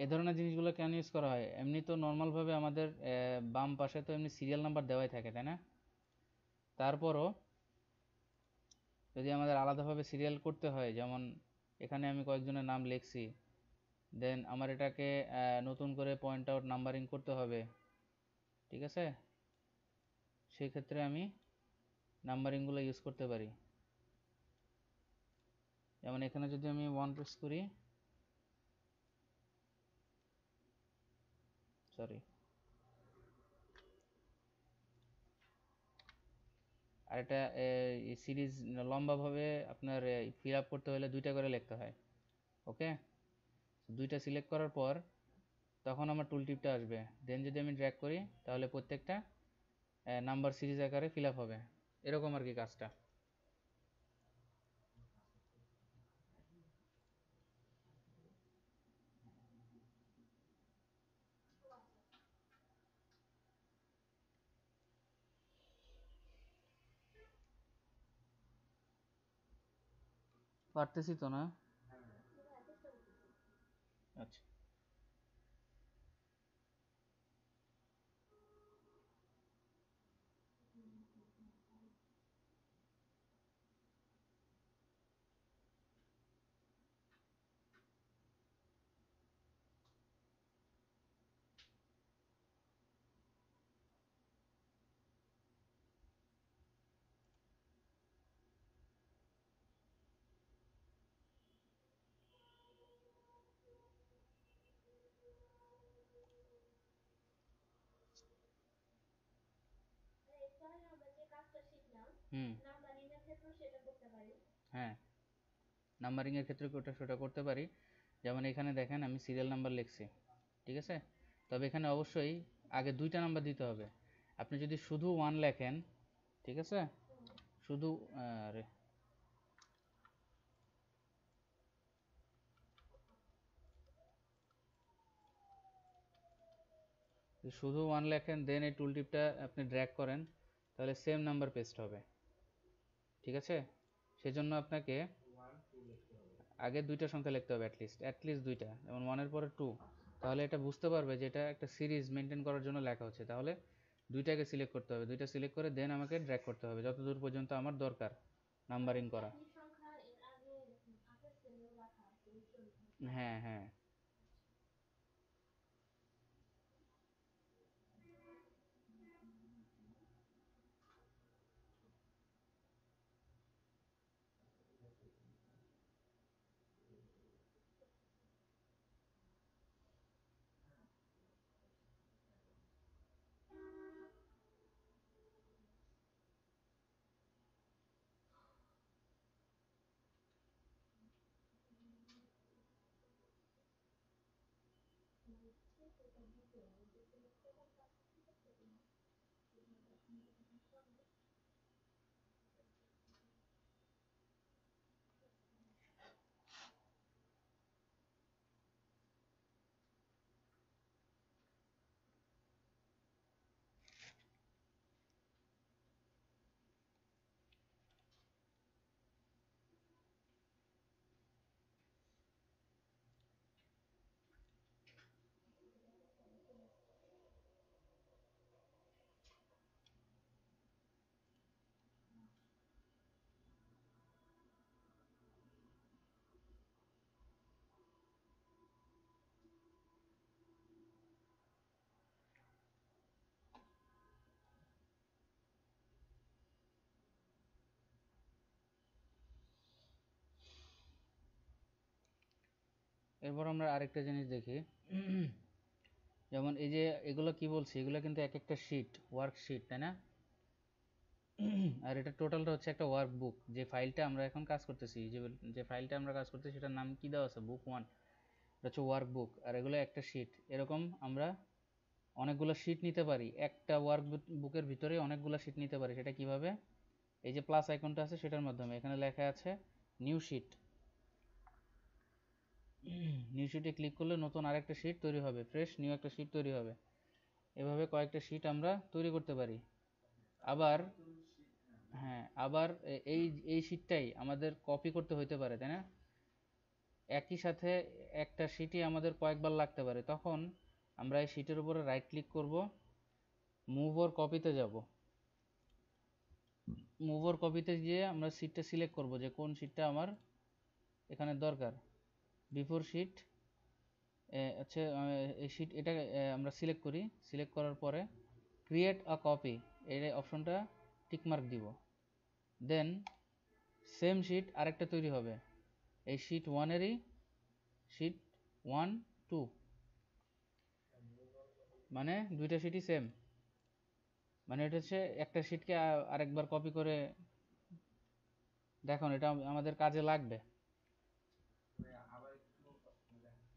A: এ ধরনের জিনিসগুলো কেন ইউজ করা হয়? এমনি তো নর্মালভাবে আমাদের বাম পাশে তো এমনি সিরিয়াল নাম্বার দেওয়াই থাকে, তাই না? তারপরও যদি আমাদের আলাদাভাবে সিরিয়াল করতে হয়, যেমন এখানে আমি কয়েকজনের নাম লিখছি দেন আমার এটাকে নতুন করে পয়েন্ট আউট নাম্বারিং করতে হবে, ঠিক আছে? সেই ক্ষেত্রে আমি নাম্বারিংগুলো ইউজ করতে পারি। যেমন এখানে যদি আমি ওয়ান প্রেস করি সরি আর এটা সিরিজ লম্বাভাবে আপনার ফিল আপ করতে হলে দুইটা করে লিখতে হয়, ওকে? দুইটা সিলেক্ট করার পর তখন আমার টুল টিপটা আসবে। দেন যদি আমি ড্র্যাগ করি, তাহলে প্রত্যেকটা নাম্বার সিরিজ আকারে ফিল আপ হবে। এরকম আর কি কাজটা। পারতেছি তো না? আচ্ছা। হুম। হ্যাঁ। নাম্বারিং এর ক্ষেত্রে ওটা, সেটা করতে পারি। যেমন এখানে দেখেন, আমি সিরিয়াল নাম্বার লিখছি, ঠিক আছে? তবে এখানে অবশ্যই আগে দুইটা নাম্বার দিতে হবে। আপনি যদি শুধু ওয়ান লেখেন, ঠিক আছে? শুধু, আরে শুধু ওয়ান লেখেন দেন এই টুল টিপটা আপনি ড্র্যাগ করেন, তাহলে সেম নাম্বার পেস্ট হবে। ঠিক আছে? সেজন্য আপনাকে আগে দুইটা সংখ্যা লিখতে হবে অ্যাটলিস্ট অ্যাটলিস্ট দুইটা। যেমন ওয়ানের পরে টু তাহলে এটা বুঝতে পারবে যে এটা একটা সিরিজ মেনটেন করার জন্য লেখা হচ্ছে। তাহলে দুইটাকে সিলেক্ট করতে হবে। দুইটা সিলেক্ট করে দেন আমাকে ড্র্যাগ করতে হবে, যতদূর পর্যন্ত আমার দরকার নাম্বারিং করা। হ্যাঁ হ্যাঁ। এরপর আমরা আরেকটা জিনিস দেখি। যেমন এই যে এগুলো কি বলছি, এগুলো কিন্তু এক একটা শিট ওয়ার্কশিট তাই না? আর এটা টোটালটা হচ্ছে একটা ওয়ার্ক বুক যে ফাইলটা আমরা এখন কাজ করতেছি, যে ফাইলটা আমরা কাজ করতেছি, সেটার নাম কি দেওয়া আছে? বুক ওয়ান এটা হচ্ছে ওয়ার্ক বুক আর এগুলো একটা শিট এরকম আমরা অনেকগুলো শিট নিতে পারি। একটা ওয়ার্ক বুকের ভিতরে অনেকগুলো শিট নিতে পারি। সেটা কীভাবে? এই যে প্লাস আইকনটা আছে, সেটার মাধ্যমে। এখানে লেখা আছে নিউ শিট নিউ শিটে ক্লিক করলে নতুন আরেকটা শিট তৈরি হবে ফ্রেশ নিউ একটা শিট তৈরি হবে। এভাবে কয়েকটা শিট আমরা তৈরি করতে পারি। আবার হ্যাঁ আবার এই এই শিটটাই আমাদের কপি করতে হইতে পারে, তাই না? একই সাথে একটা শিটই আমাদের কয়েকবার লাগতে পারে। তখন আমরা এই শিটের উপরে রাইট ক্লিক করব মুভ ওর কপিতে যাব। মুভ ওর কপিতে গিয়ে আমরা শিটটা সিলেক্ট করব যে কোন শিটটা আমার এখানে দরকার। বিফোর শিট হচ্ছে এই শিট এটা আমরা সিলেক্ট করি। সিলেক্ট করার পরে ক্রিয়েট আ কপি এই অপশনটা টিকমার্ক দিব। দেন সেম শিট আরেকটা তৈরি হবে। এই শিট ওয়ানেরই শিট ওয়ান টু মানে দুইটা শিটই সেম মানে এটা হচ্ছে একটা শিটকে আরেকবার কপি করে দেখুন। এটা আমাদের কাজে লাগবে
C: ভাইয়া, আবার একটু দেখান।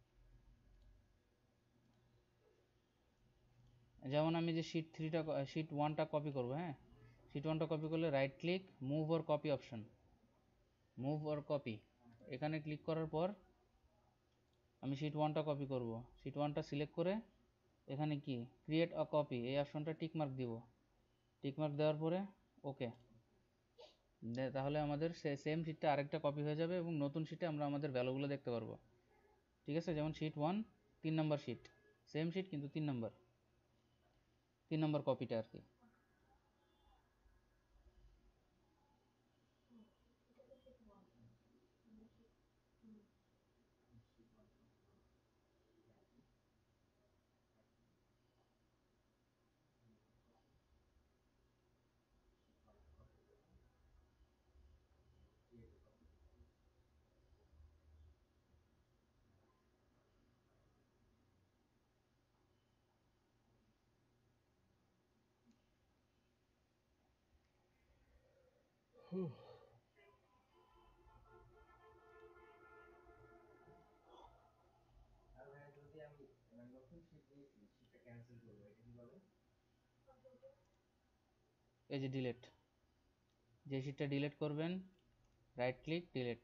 A: যেমন আমি যে শিট থ্রিটা শিট ওয়ানটা কপি করব হ্যাঁ? শিট ওয়ানটা কপি করলে right click move or copy option move or copy এখানে ক্লিক করার পর আমি শিট ওয়ানটা কপি করব। শিট ওয়ানটা সিলেক্ট করে এখানে কি? ক্রিয়েট আ কপি এই অপশনটা টিকমার্ক দিব। টিকমার্ক দেওয়ার পরে ওকে তাহলে আমাদের সেম শিটটা আরেকটা কপি হয়ে যাবে এবং নতুন শিটে আমরা আমাদের ভ্যালুগুলো দেখতে পারব। ঠিক আছে? যেমন শিট ওয়ান তিন নম্বর শিট সেম শিট কিন্তু তিন নম্বর তিন নম্বর কপিটা আর কি
C: আর যে delete যে sheet টা?
A: এই ডিলিট করবেন রাইট ক্লিক ডিলিট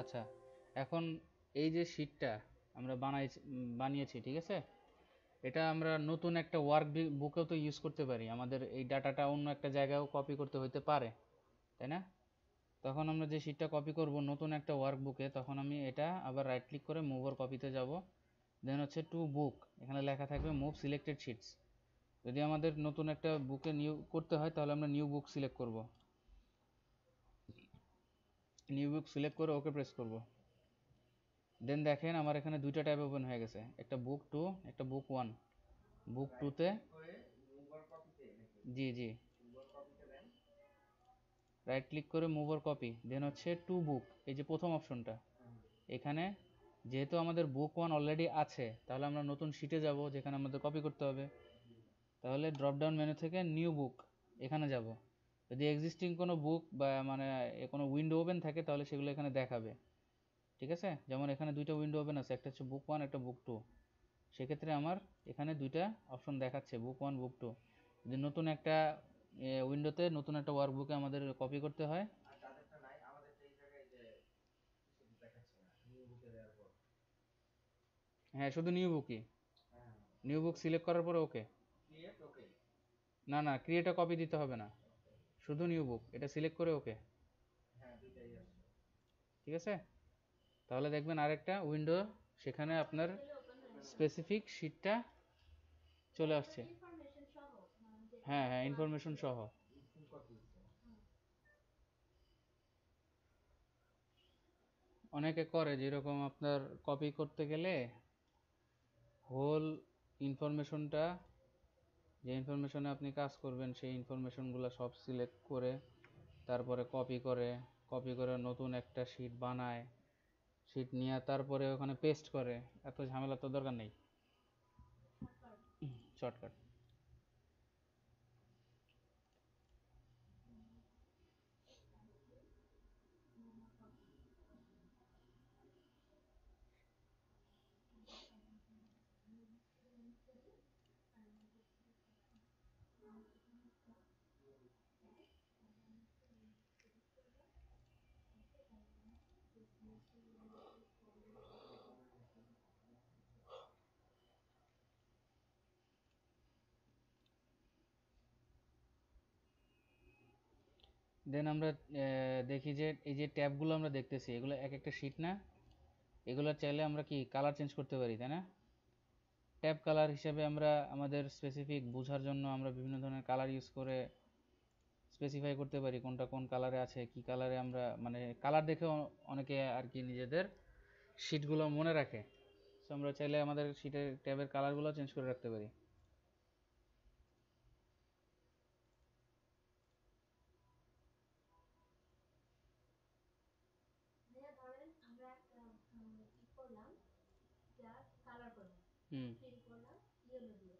A: আচ্ছা এখন এই যে শিটটা আমরা বানাইছি উম, বানিয়েছি ঠিক আছে? এটা আমরা নতুন একটা ওয়ার্ক বুকেও তো ইউজ করতে পারি। আমাদের এই ডাটাটা অন্য একটা জায়গায়ও কপি করতে হইতে পারে তাই না? তখন আমরা যে শিটটা কপি করব নতুন একটা ওয়ার্ক বুকে তখন আমি এটা আবার রাইট ক্লিক করে মুভ ওর কপিতে যাব। দেন হচ্ছে টু বুক এখানে লেখা থাকবে মুভ সিলেক্টেড শিটস যদি আমাদের নতুন একটা বুকে নিউ করতে হয় তাহলে আমরা নিউ বুক সিলেক্ট করব। নিউ বুক সিলেক্ট করে ওকে প্রেস করব। দেন দেখেন আমার এখানে দুইটা ট্যাব ওপেন হয়ে গেছে। একটা বুক টু একটা বুক ওয়ান বুক টুতে
C: মুভার
A: জি জি।
C: মুভার
A: রাইট ক্লিক করে মুভ ওর কপি দেন হচ্ছে টু বুক এই যে প্রথম অপশনটা এখানে যেহেতু আমাদের বুক ওয়ান অলরেডি আছে, তাহলে আমরা নতুন শিটে যাব, যেখানে আমাদের কপি করতে হবে। তাহলে ড্রপ ডাউন মেনু থেকে নিউ বুক এখানে যাব। যদি এক্সিস্টিং কোনো বুক বা মানে কোনো উইন্ডো ওপেন থাকে তাহলে সেগুলো এখানে দেখাবে। ঠিক আছে? যেমন এখানে দুইটা উইন্ডো ওপেন আছে একটা হচ্ছে বুক ওয়ান একটা বুক টু সেক্ষেত্রে আমার এখানে দুইটা অপশন দেখাচ্ছে বুক ওয়ান বুক টু যদি নতুন একটা উইন্ডোতে নতুন একটা ওয়ার্কবুকে আমাদের কপি করতে হয়। হ্যাঁ শুধু নিউ বুকই নিউ বুক সিলেক্ট করার পরে ওকে না না ক্রিয়েটে কপি দিতে হবে না। শুধু নিউ বুক এটা সিলেক্ট করে ওকে।
C: হ্যাঁ
A: ঠিক আছে? তাহলে দেখবেন আরেকটা উইন্ডো সেখানে আপনার স্পেসিফিক শিটটা চলে আসছে।
B: মানে যে
A: হ্যাঁ হ্যাঁ ইনফরমেশন সহ। অনেকে করে যেরকম আপনার কপি করতে গেলে হোল ইনফরমেশনটা যে ইনফরমেশনে আপনি কাজ করবেন সেই ইনফরমেশনগুলো সব সিলেক্ট করে তারপরে কপি করে কপি করে নতুন একটা শিট বানায় শিট নিয়ে তারপরে ওখানে পেস্ট করে। এত ঝামেলা তো দরকার নেই। শর্টকাট দেন আমরা দেখি যে এই যে ট্যাবগুলো আমরা দেখতেছি, এগুলো এক একটা শিট না? এগুলো চাইলে আমরা কি কালার চেঞ্জ করতে পারি, তাই না? ট্যাব কালার হিসেবে আমরা আমাদের স্পেসিফিক বোঝার জন্য আমরা বিভিন্ন ধরনের কালার ইউজ করে স্পেসিফাই করতে পারি কোনটা কোন কালারে আছে, কি কালারে আমরা মানে কালার দেখে অনেকে আর কি নিজেদের শিটগুলো মনে রাখে। সো আমরা চাইলে আমাদের শিটের ট্যাবের কালারগুলো চেঞ্জ করে রাখতে পারি
B: ভাইয়া ধরেন আমরা একটা উম, ই করলাম জাস্ট কালার করলাম
A: হুম।
B: হম করলাম ইয়েলো দিয়ে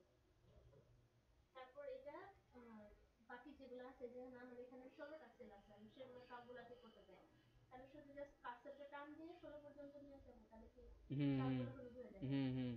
B: তারপর এটা আহ, বাকি যেগুলো আছে যেমন আমার এখানে ষোলোটা সেল আছে আমি সেগুলো সবগুলাকে করতে দেয় তাহলে শুধু জাস্ট টান দিয়ে ষোলো পর্যন্ত নিয়ে যাব তাহলে কি
A: হুম হুম
B: সবগুলো হলুদ যাবে?
A: হুম।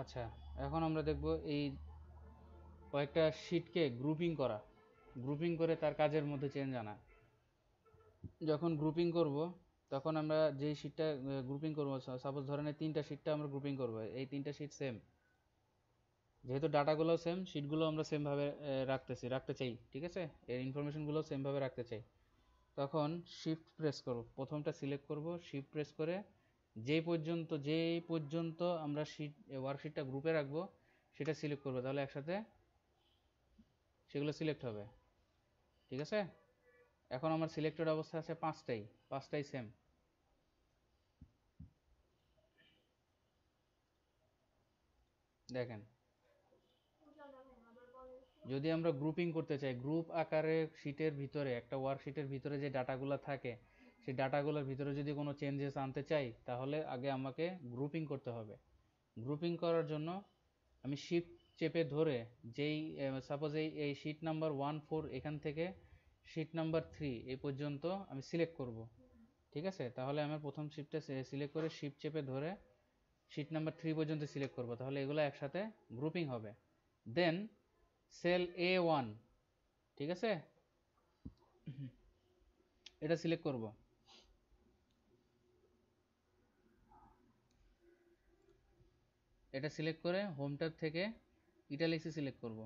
A: আচ্ছা এখন আমরা দেখব এই কয়েকটা শিটকে গ্রুপিং করা। গ্রুপিং করে তার কাজের মধ্যে চেঞ্জ আনা। যখন গ্রুপিং করব, তখন আমরা যেই শিটটা গ্রুপিং করব সাপোজ ধরেন তিনটা শিটটা আমরা গ্রুপিং করব, এই তিনটা শিট সেম যেহেতু ডাটাগুলো সেম শিটগুলো আমরা সেমভাবে রাখতেছি, রাখতে চাই, ঠিক আছে? এর ইনফরমেশনগুলো সেমভাবে রাখতে চাই। তখন শিফট প্রেস করব, প্রথমটা সিলেক্ট করব শিফট প্রেস করে যেই পর্যন্ত যেই পর্যন্ত আমরা শিট ওয়ার্কশিটটা গ্রুপে রাখব, সেটা সিলেক্ট করব। তাহলে একসাথে সেগুলো সিলেক্ট হবে। ঠিক আছে? এখন আমার সিলেক্টেড অবস্থা আছে পাঁচটাই পাঁচটাই সেম দেখেন। যদি আমরা গ্রুপিং করতে চাই গ্রুপ আকারে শিটের ভিতরে, একটা ওয়ার্কশিটের ভিতরে যে ডাটাগুলো থাকে সেই ডাটাগুলোর ভিতরে যদি কোনো চেঞ্জেস আনতে চাই, তাহলে আগে আমাকে গ্রুপিং করতে হবে। গ্রুপিং করার জন্য আমি শিফট চেপে ধরে যেই সাপোজ এই এই শিট নাম্বার ওয়ান ফোর এখান থেকে শিট নাম্বার থ্রি এই পর্যন্ত আমি সিলেক্ট করব। ঠিক আছে? তাহলে আমার প্রথম শিফটটা সিলেক্ট করে শিফট চেপে ধরে শিট নাম্বার থ্রি পর্যন্ত সিলেক্ট করব। তাহলে এগুলো একসাথে গ্রুপিং হবে। দেন সেল এ ওয়ান ঠিক আছে? এটা সিলেক্ট করব। এটা সিলেক্ট করে হোম ট্যাব থেকে ইটালিক্সে সিলেক্ট করব।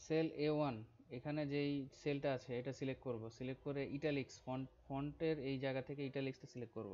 A: সেল এ ওয়ান এখানে যেই সেলটা আছে, এটা সিলেক্ট করব। সিলেক্ট করে ইটালিক্স ফন্ট ফন্টের এই জায়গা থেকে ইটালিক্সটা সিলেক্ট করব।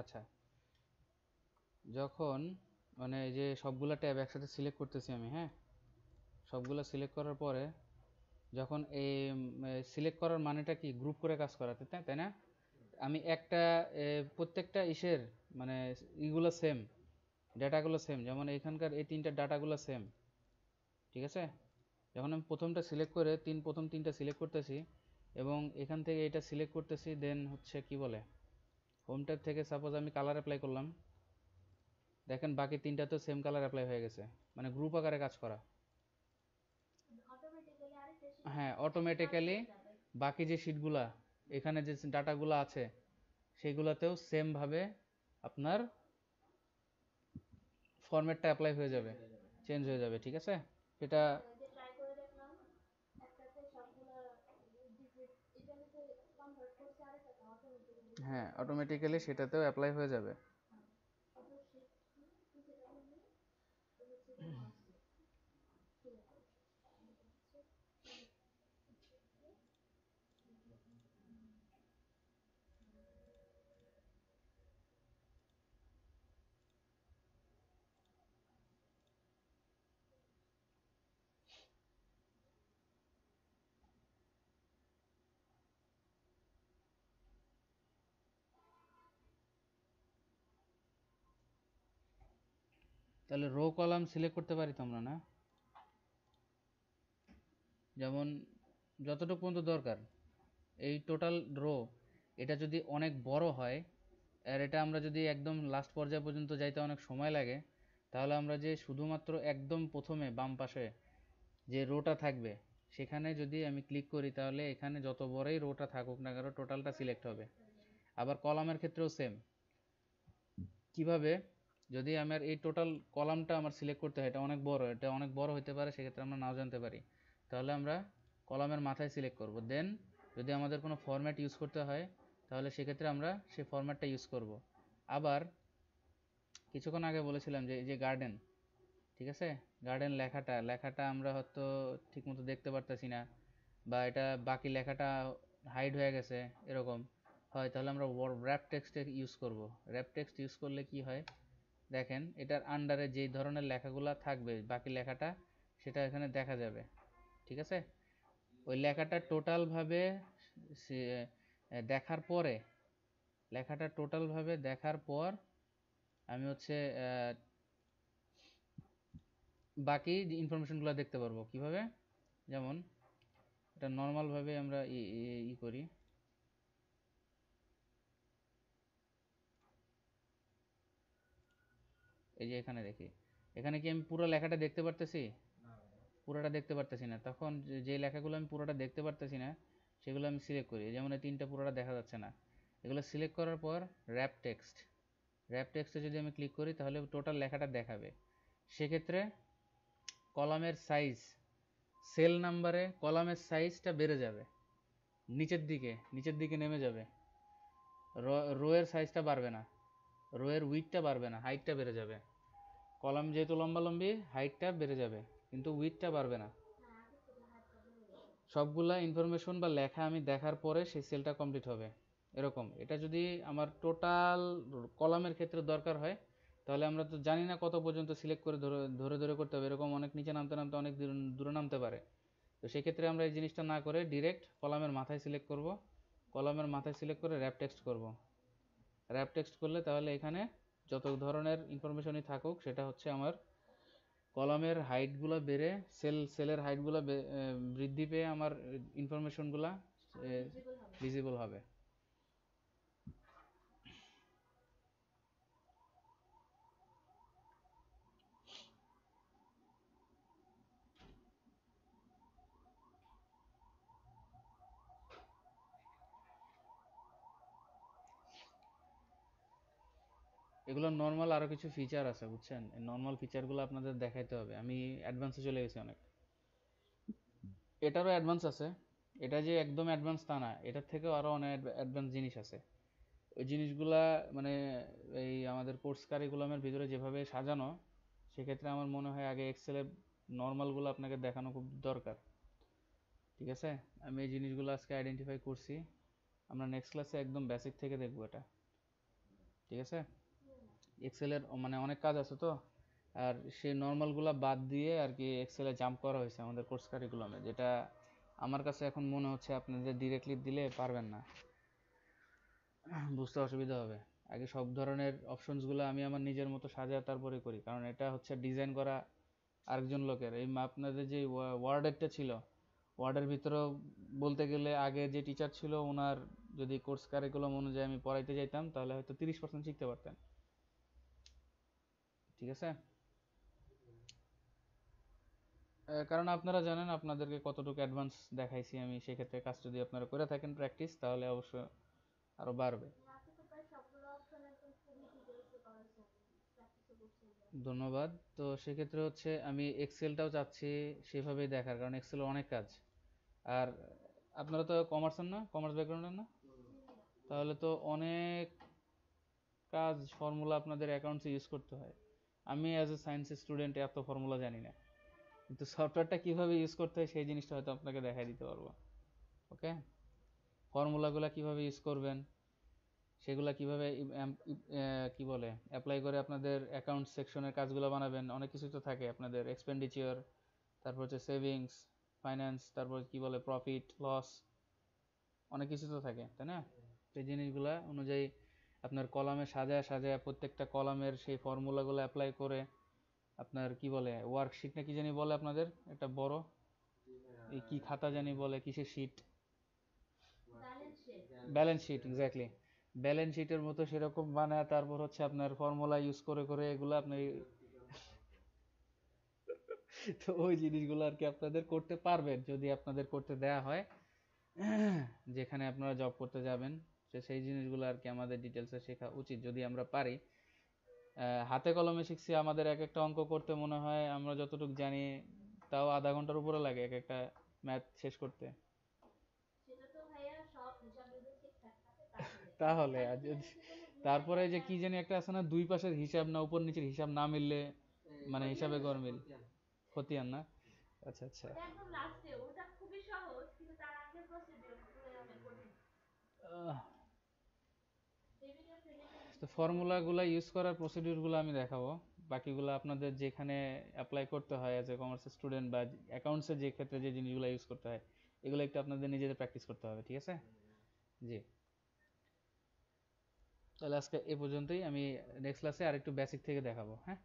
A: আচ্ছা। যখন মানে এই যে সবগুলা ট্যাব একসাথে সিলেক্ট করতেছি আমি হ্যাঁ? সবগুলা সিলেক্ট করার পরে যখন এই সিলেক্ট করার মানেটা কি? গ্রুপ করে কাজ করাতে তাই তাই না? আমি একটা প্রত্যেকটা ইসের মানে ইগুলো সেম ডাটাগুলো সেম যেমন এখানকার এই তিনটা ডাটাগুলো সেম ঠিক আছে? যখন আমি প্রথমটা সিলেক্ট করে তিন, প্রথম তিনটা সিলেক্ট করতেছি এবং এখান থেকে এটা সিলেক্ট করতেছি দেন হচ্ছে কি বলে? হোম ট্যাব থেকে সাপোজ আমি কালার অ্যাপ্লাই করলাম দেখেন বাকি তিনটা তো সেম কালার অ্যাপ্লাই হয়ে গেছে মানে গ্রুপ আকারে কাজ করা। হ্যাঁ অটোমেটিক্যালি বাকি যে শিটগুলা এখানে যে ডাটাগুলো আছে সেগুলোতেও সেম ভাবে আপনার ফরম্যাটটা অ্যাপ্লাই হয়ে যাবে চেঞ্জ হয়ে যাবে ঠিক আছে? সেটা
B: ওই যে ট্রাই করে দেখলাম একটাতে সবগুলো ডিজিট এটা হচ্ছে কনভার্ট করছে আরেকটাতে অটোমেটিক্যালি
A: হ্যাঁ automatically সেটাতেও apply হয়ে যাবে
B: অটো শিট কিছুটা করলে তো হচ্ছে কি আসছে ঠিক আছে
A: তাহলে রো কলাম সিলেক্ট করতে পারি তো আমরা না? যেমন যতটুকু পর্যন্ত দরকার, এই টোটাল রো এটা যদি অনেক বড় হয়, আর এটা আমরা যদি একদম লাস্ট পর্যায় পর্যন্ত যাইতে অনেক সময় লাগে, তাহলে আমরা যে শুধুমাত্র একদম প্রথমে বাম পাশে যে রোটা থাকবে, সেখানে যদি আমি ক্লিক করি, তাহলে এখানে যত বড়ই রোটা থাকুক না কেন টোটালটা সিলেক্ট হবে। আবার কলামের ক্ষেত্রেও সেম কীভাবে? যদি আমার এই টোটাল কলামটা আমার সিলেক্ট করতে হয়, এটা অনেক বড়, এটা অনেক বড় হতে পারে, সেক্ষেত্রে আমরা নাও জানতে পারি। তাহলে আমরা কলামের মাথায় সিলেক্ট করব। দেন যদি আমাদের কোনো ফরম্যাট ইউজ করতে হয়, তাহলে সেক্ষেত্রে আমরা সেই ফরম্যাটটা ইউজ করব। আবার কিছুক্ষণ আগে বলেছিলাম যে, এই যে গার্ডেন ঠিক আছে? গার্ডেন লেখাটা লেখাটা আমরা হয়তো ঠিকমতো দেখতে পারতেছি না, বা এটা বাকি লেখাটা হাইড হয়ে গেছে, এরকম। হয়, তাহলে আমরা র্যাপ টেক্সট ইউজ করব। র্যাপ টেক্সট ইউজ করলে কি হয়? দেখেন, এটার আন্ডারে যেই ধরনের লেখাগুলো থাকবে, বাকি লেখাটা সেটা এখানে দেখা যাবে, ঠিক আছে? ওই লেখাটা টোটালভাবে দেখার পরে, লেখাটা টোটালভাবে দেখার পর আমি হচ্ছে বাকি ইনফরমেশনগুলো দেখতে পারব। কীভাবে? যেমন, এটা নর্মালভাবে আমরা ই করি। এই যে এখানে দেখি। এখানে কি আমি পুরো লেখাটা দেখতে পারতেছি? পুরোটা দেখতে পারতেছি না। তখন যে- লেখাগুলো আমি পুরোটা দেখতে পারতেছি না সেগুলো আমি সিলেক্ট করি। যেমন এই তিনটা পুরোটা দেখা যাচ্ছে না। এগুলো সিলেক্ট করার পর র্যাপ টেক্সট র্যাপ টেক্সটে যদি আমি ক্লিক করি তাহলে টোটাল লেখাটা দেখাবে। সেক্ষেত্রে কলামের সাইজ সেল নাম্বারে কলামের সাইজটা বেড়ে যাবে। নিচের দিকে নিচের দিকে নেমে যাবে। রো এর সাইজটা বাড়বে না। রো এর উইথটা বাড়বে না হাইটটা বেড়ে যাবে। কলাম যেহেতু লম্বা লম্বি হাইটটা বেড়ে যাবে, কিন্তু উইথটা বাড়বে না। সবগুলা ইনফরমেশন বা লেখা আমি দেখার পরে সেই সেলটা কমপ্লিট হবে। এরকম। এটা যদি আমার টোটাল কলামের ক্ষেত্রে দরকার হয়, তাহলে আমরা তো জানি না কত পর্যন্ত সিলেক্ট করে ধরে ধরে ধরে করতে হবে। এরকম অনেক নিচে নামতে নামতে অনেক দূর- দূরে নামতে পারে। তো সেক্ষেত্রে আমরা এই জিনিসটা না করে ডিরেক্ট কলামের মাথায় সিলেক্ট করব। কলামের মাথায় সিলেক্ট করে র্যাপ টেক্সট করব। র্যাপ টেক্সট করলে তাহলে এখানে যত ধরনের ইনফরমেশনই থাকুক, সেটা হচ্ছে আমার কলামের হাইটগুলো বেড়ে সেল সেলের হাইটগুলো বৃদ্ধি পেয়ে আমার ইনফরমেশনগুলো ভিজিবল হবে। এগুলো নর্মাল আরও কিছু ফিচার আছে, বুঝছেন? নর্মাল ফিচারগুলো আপনাদের দেখাইতে হবে। আমি অ্যাডভান্সে চলে গেছি অনেক। এটারও অ্যাডভান্স আছে। এটা যে একদম অ্যাডভান্স তা না, এটার থেকেও আরও অনেক অ্যাডভান্স জিনিস আছে। ওই জিনিসগুলা মানে এই আমাদের কোর্স কারিকুলামের ভিতরে যেভাবে সাজানো, সেক্ষেত্রে আমার মনে হয় আগে এক্সেলের নর্মালগুলো আপনাকে দেখানো খুব দরকার। ঠিক আছে? আমি এই জিনিসগুলো আজকে আইডেন্টিফাই করছি। আমরা নেক্সট ক্লাসে একদম বেসিক থেকে দেখব এটা। ঠিক আছে? এক্সেলের মানে অনেক কাজ আছে তো। আর সেই নর্মালগুলা বাদ দিয়ে আর কি এক্সেলে জাম্প করা হয়েছে আমাদের কোর্স কারিকুলামে যেটা আমার কাছে এখন মনে হচ্ছে আপনাদের ডিরেক্টলি দিলে পারবেন না। বুঝতে অসুবিধা হবে। আগে সব ধরনের অপশনসগুলো আমি আমার নিজের মতো সাজায় তারপরে করি, কারণ এটা হচ্ছে ডিজাইন করা আরেকজন লোকের। এই আপনাদের যে ওয়ার্ডেরটা ছিল ওয়ার্ডের ভিতরেও বলতে গেলে আগে যে টিচার ছিল, ওনার যদি কোর্স কারিকুলাম অনুযায়ী আমি পড়াইতে যাইতাম, তাহলে হয়তো তিরিশ পার্সেন্ট শিখতে পারতেন। ঠিক আছে? কারণ আপনারা জানেন আপনাদেরকে কতটুকু অ্যাডভান্স দেখাইছি আমি, সেক্ষেত্রে কাজ যদি আপনারা করে থাকেন প্র্যাকটিস তাহলে অবশ্য আরও বাড়বে। ধন্যবাদ। তো সেক্ষেত্রে হচ্ছে আমি এক্সেলটাও চাচ্ছি সেভাবেই দেখার, কারণ এক্সেল অনেক কাজ। আর আপনারা তো কমার্সের না? কমার্স ব্যাকগ্রাউন্ডের না? তাহলে তো অনেক কাজ ফর্মুলা আপনাদের অ্যাকাউন্টসে ইউজ করতে হয়। আমি অ্যাজ এ সায়েন্স স্টুডেন্ট এত ফর্মুলা জানি না। কিন্তু সফটওয়্যারটা কীভাবে ইউজ করতে হয় সেই জিনিসটা হয়তো আপনাকে দেখাই দিতে পারব। ওকে ফর্মুলাগুলো কীভাবে ইউজ করবেন? সেগুলা কীভাবে কি বলে? অ্যাপ্লাই করে আপনাদের অ্যাকাউন্ট সেকশনের কাজগুলো বানাবেন। অনেক কিছু তো থাকে আপনাদের। এক্সপেন্ডিচার তারপর হচ্ছে সেভিংস ফাইন্যান্স তারপর কি বলে? প্রফিট লস অনেক কিছু তো থাকে, তাই না? সেই জিনিসগুলা অনুযায়ী আপনার কলামে সাজায় সাজায় প্রত্যেকটা কলামের সেই ফর্মুলাগুলো অ্যাপ্লাই করে আপনার কি বলে ওয়ার্কশিট না কি জানি বলে আপনাদের একটা বড় এই কি খাতা জানি বলে কিসের sheet
B: balance sheet
A: exactly balance শিটের মতো সেরকম বানায় তারপর হচ্ছে আপনার ফর্মুলা ইউজ করে করে এগুলো আপনি *laughs* তো ওই জিনিসগুলো আর কি আপনাদের করতে পারবেন যদি আপনাদের করতে দেয়া হয়। *clears throat* যেখানে আপনারা জব করতে যাবেন। তো সেই জিনিসগুলো আর কি আমাদের ডিটেলসে শেখা উচিত। যদি আমরা পারি হাতে কলমে শিখছি আমাদের এক একটা অঙ্ক করতে মনে হয় আমরা যতটুকু জানি তাও আধা ঘণ্টার উপরে লাগে এক একটা ম্যাথ শেষ করতে।
B: তাহলে। *laughs*
A: তারপরে যে কি জানি একটা আছে না দুই পাশের হিসাব না উপর নিচের হিসাব না মিললে মানে হিসাবে গরমিল খতিয়ান না? আচ্ছা আচ্ছা।
B: ওটা খুবই সহজ কিন্তু তার আগের প্রসিডিউর
A: তো ফর্মুলাগুলো ইউজ করার প্রসিডিউরগুলো আমি দেখাবো। বাকিগুলো আপনাদের যেখানে অ্যাপ্লাই করতে হয় অ্যাজ এ কমার্স স্টুডেন্ট বা অ্যাকাউন্টসের যে ক্ষেত্রে যে জিনিসগুলো ইউজ করতে হয়, এগুলো একটু আপনাদের নিজেদের প্র্যাকটিস করতে হবে, ঠিক আছে? জি। তাহলে আজকে এ পর্যন্তই, আমি নেক্সট ক্লাসে আরেকটু বেসিক থেকে দেখাবো হ্যাঁ?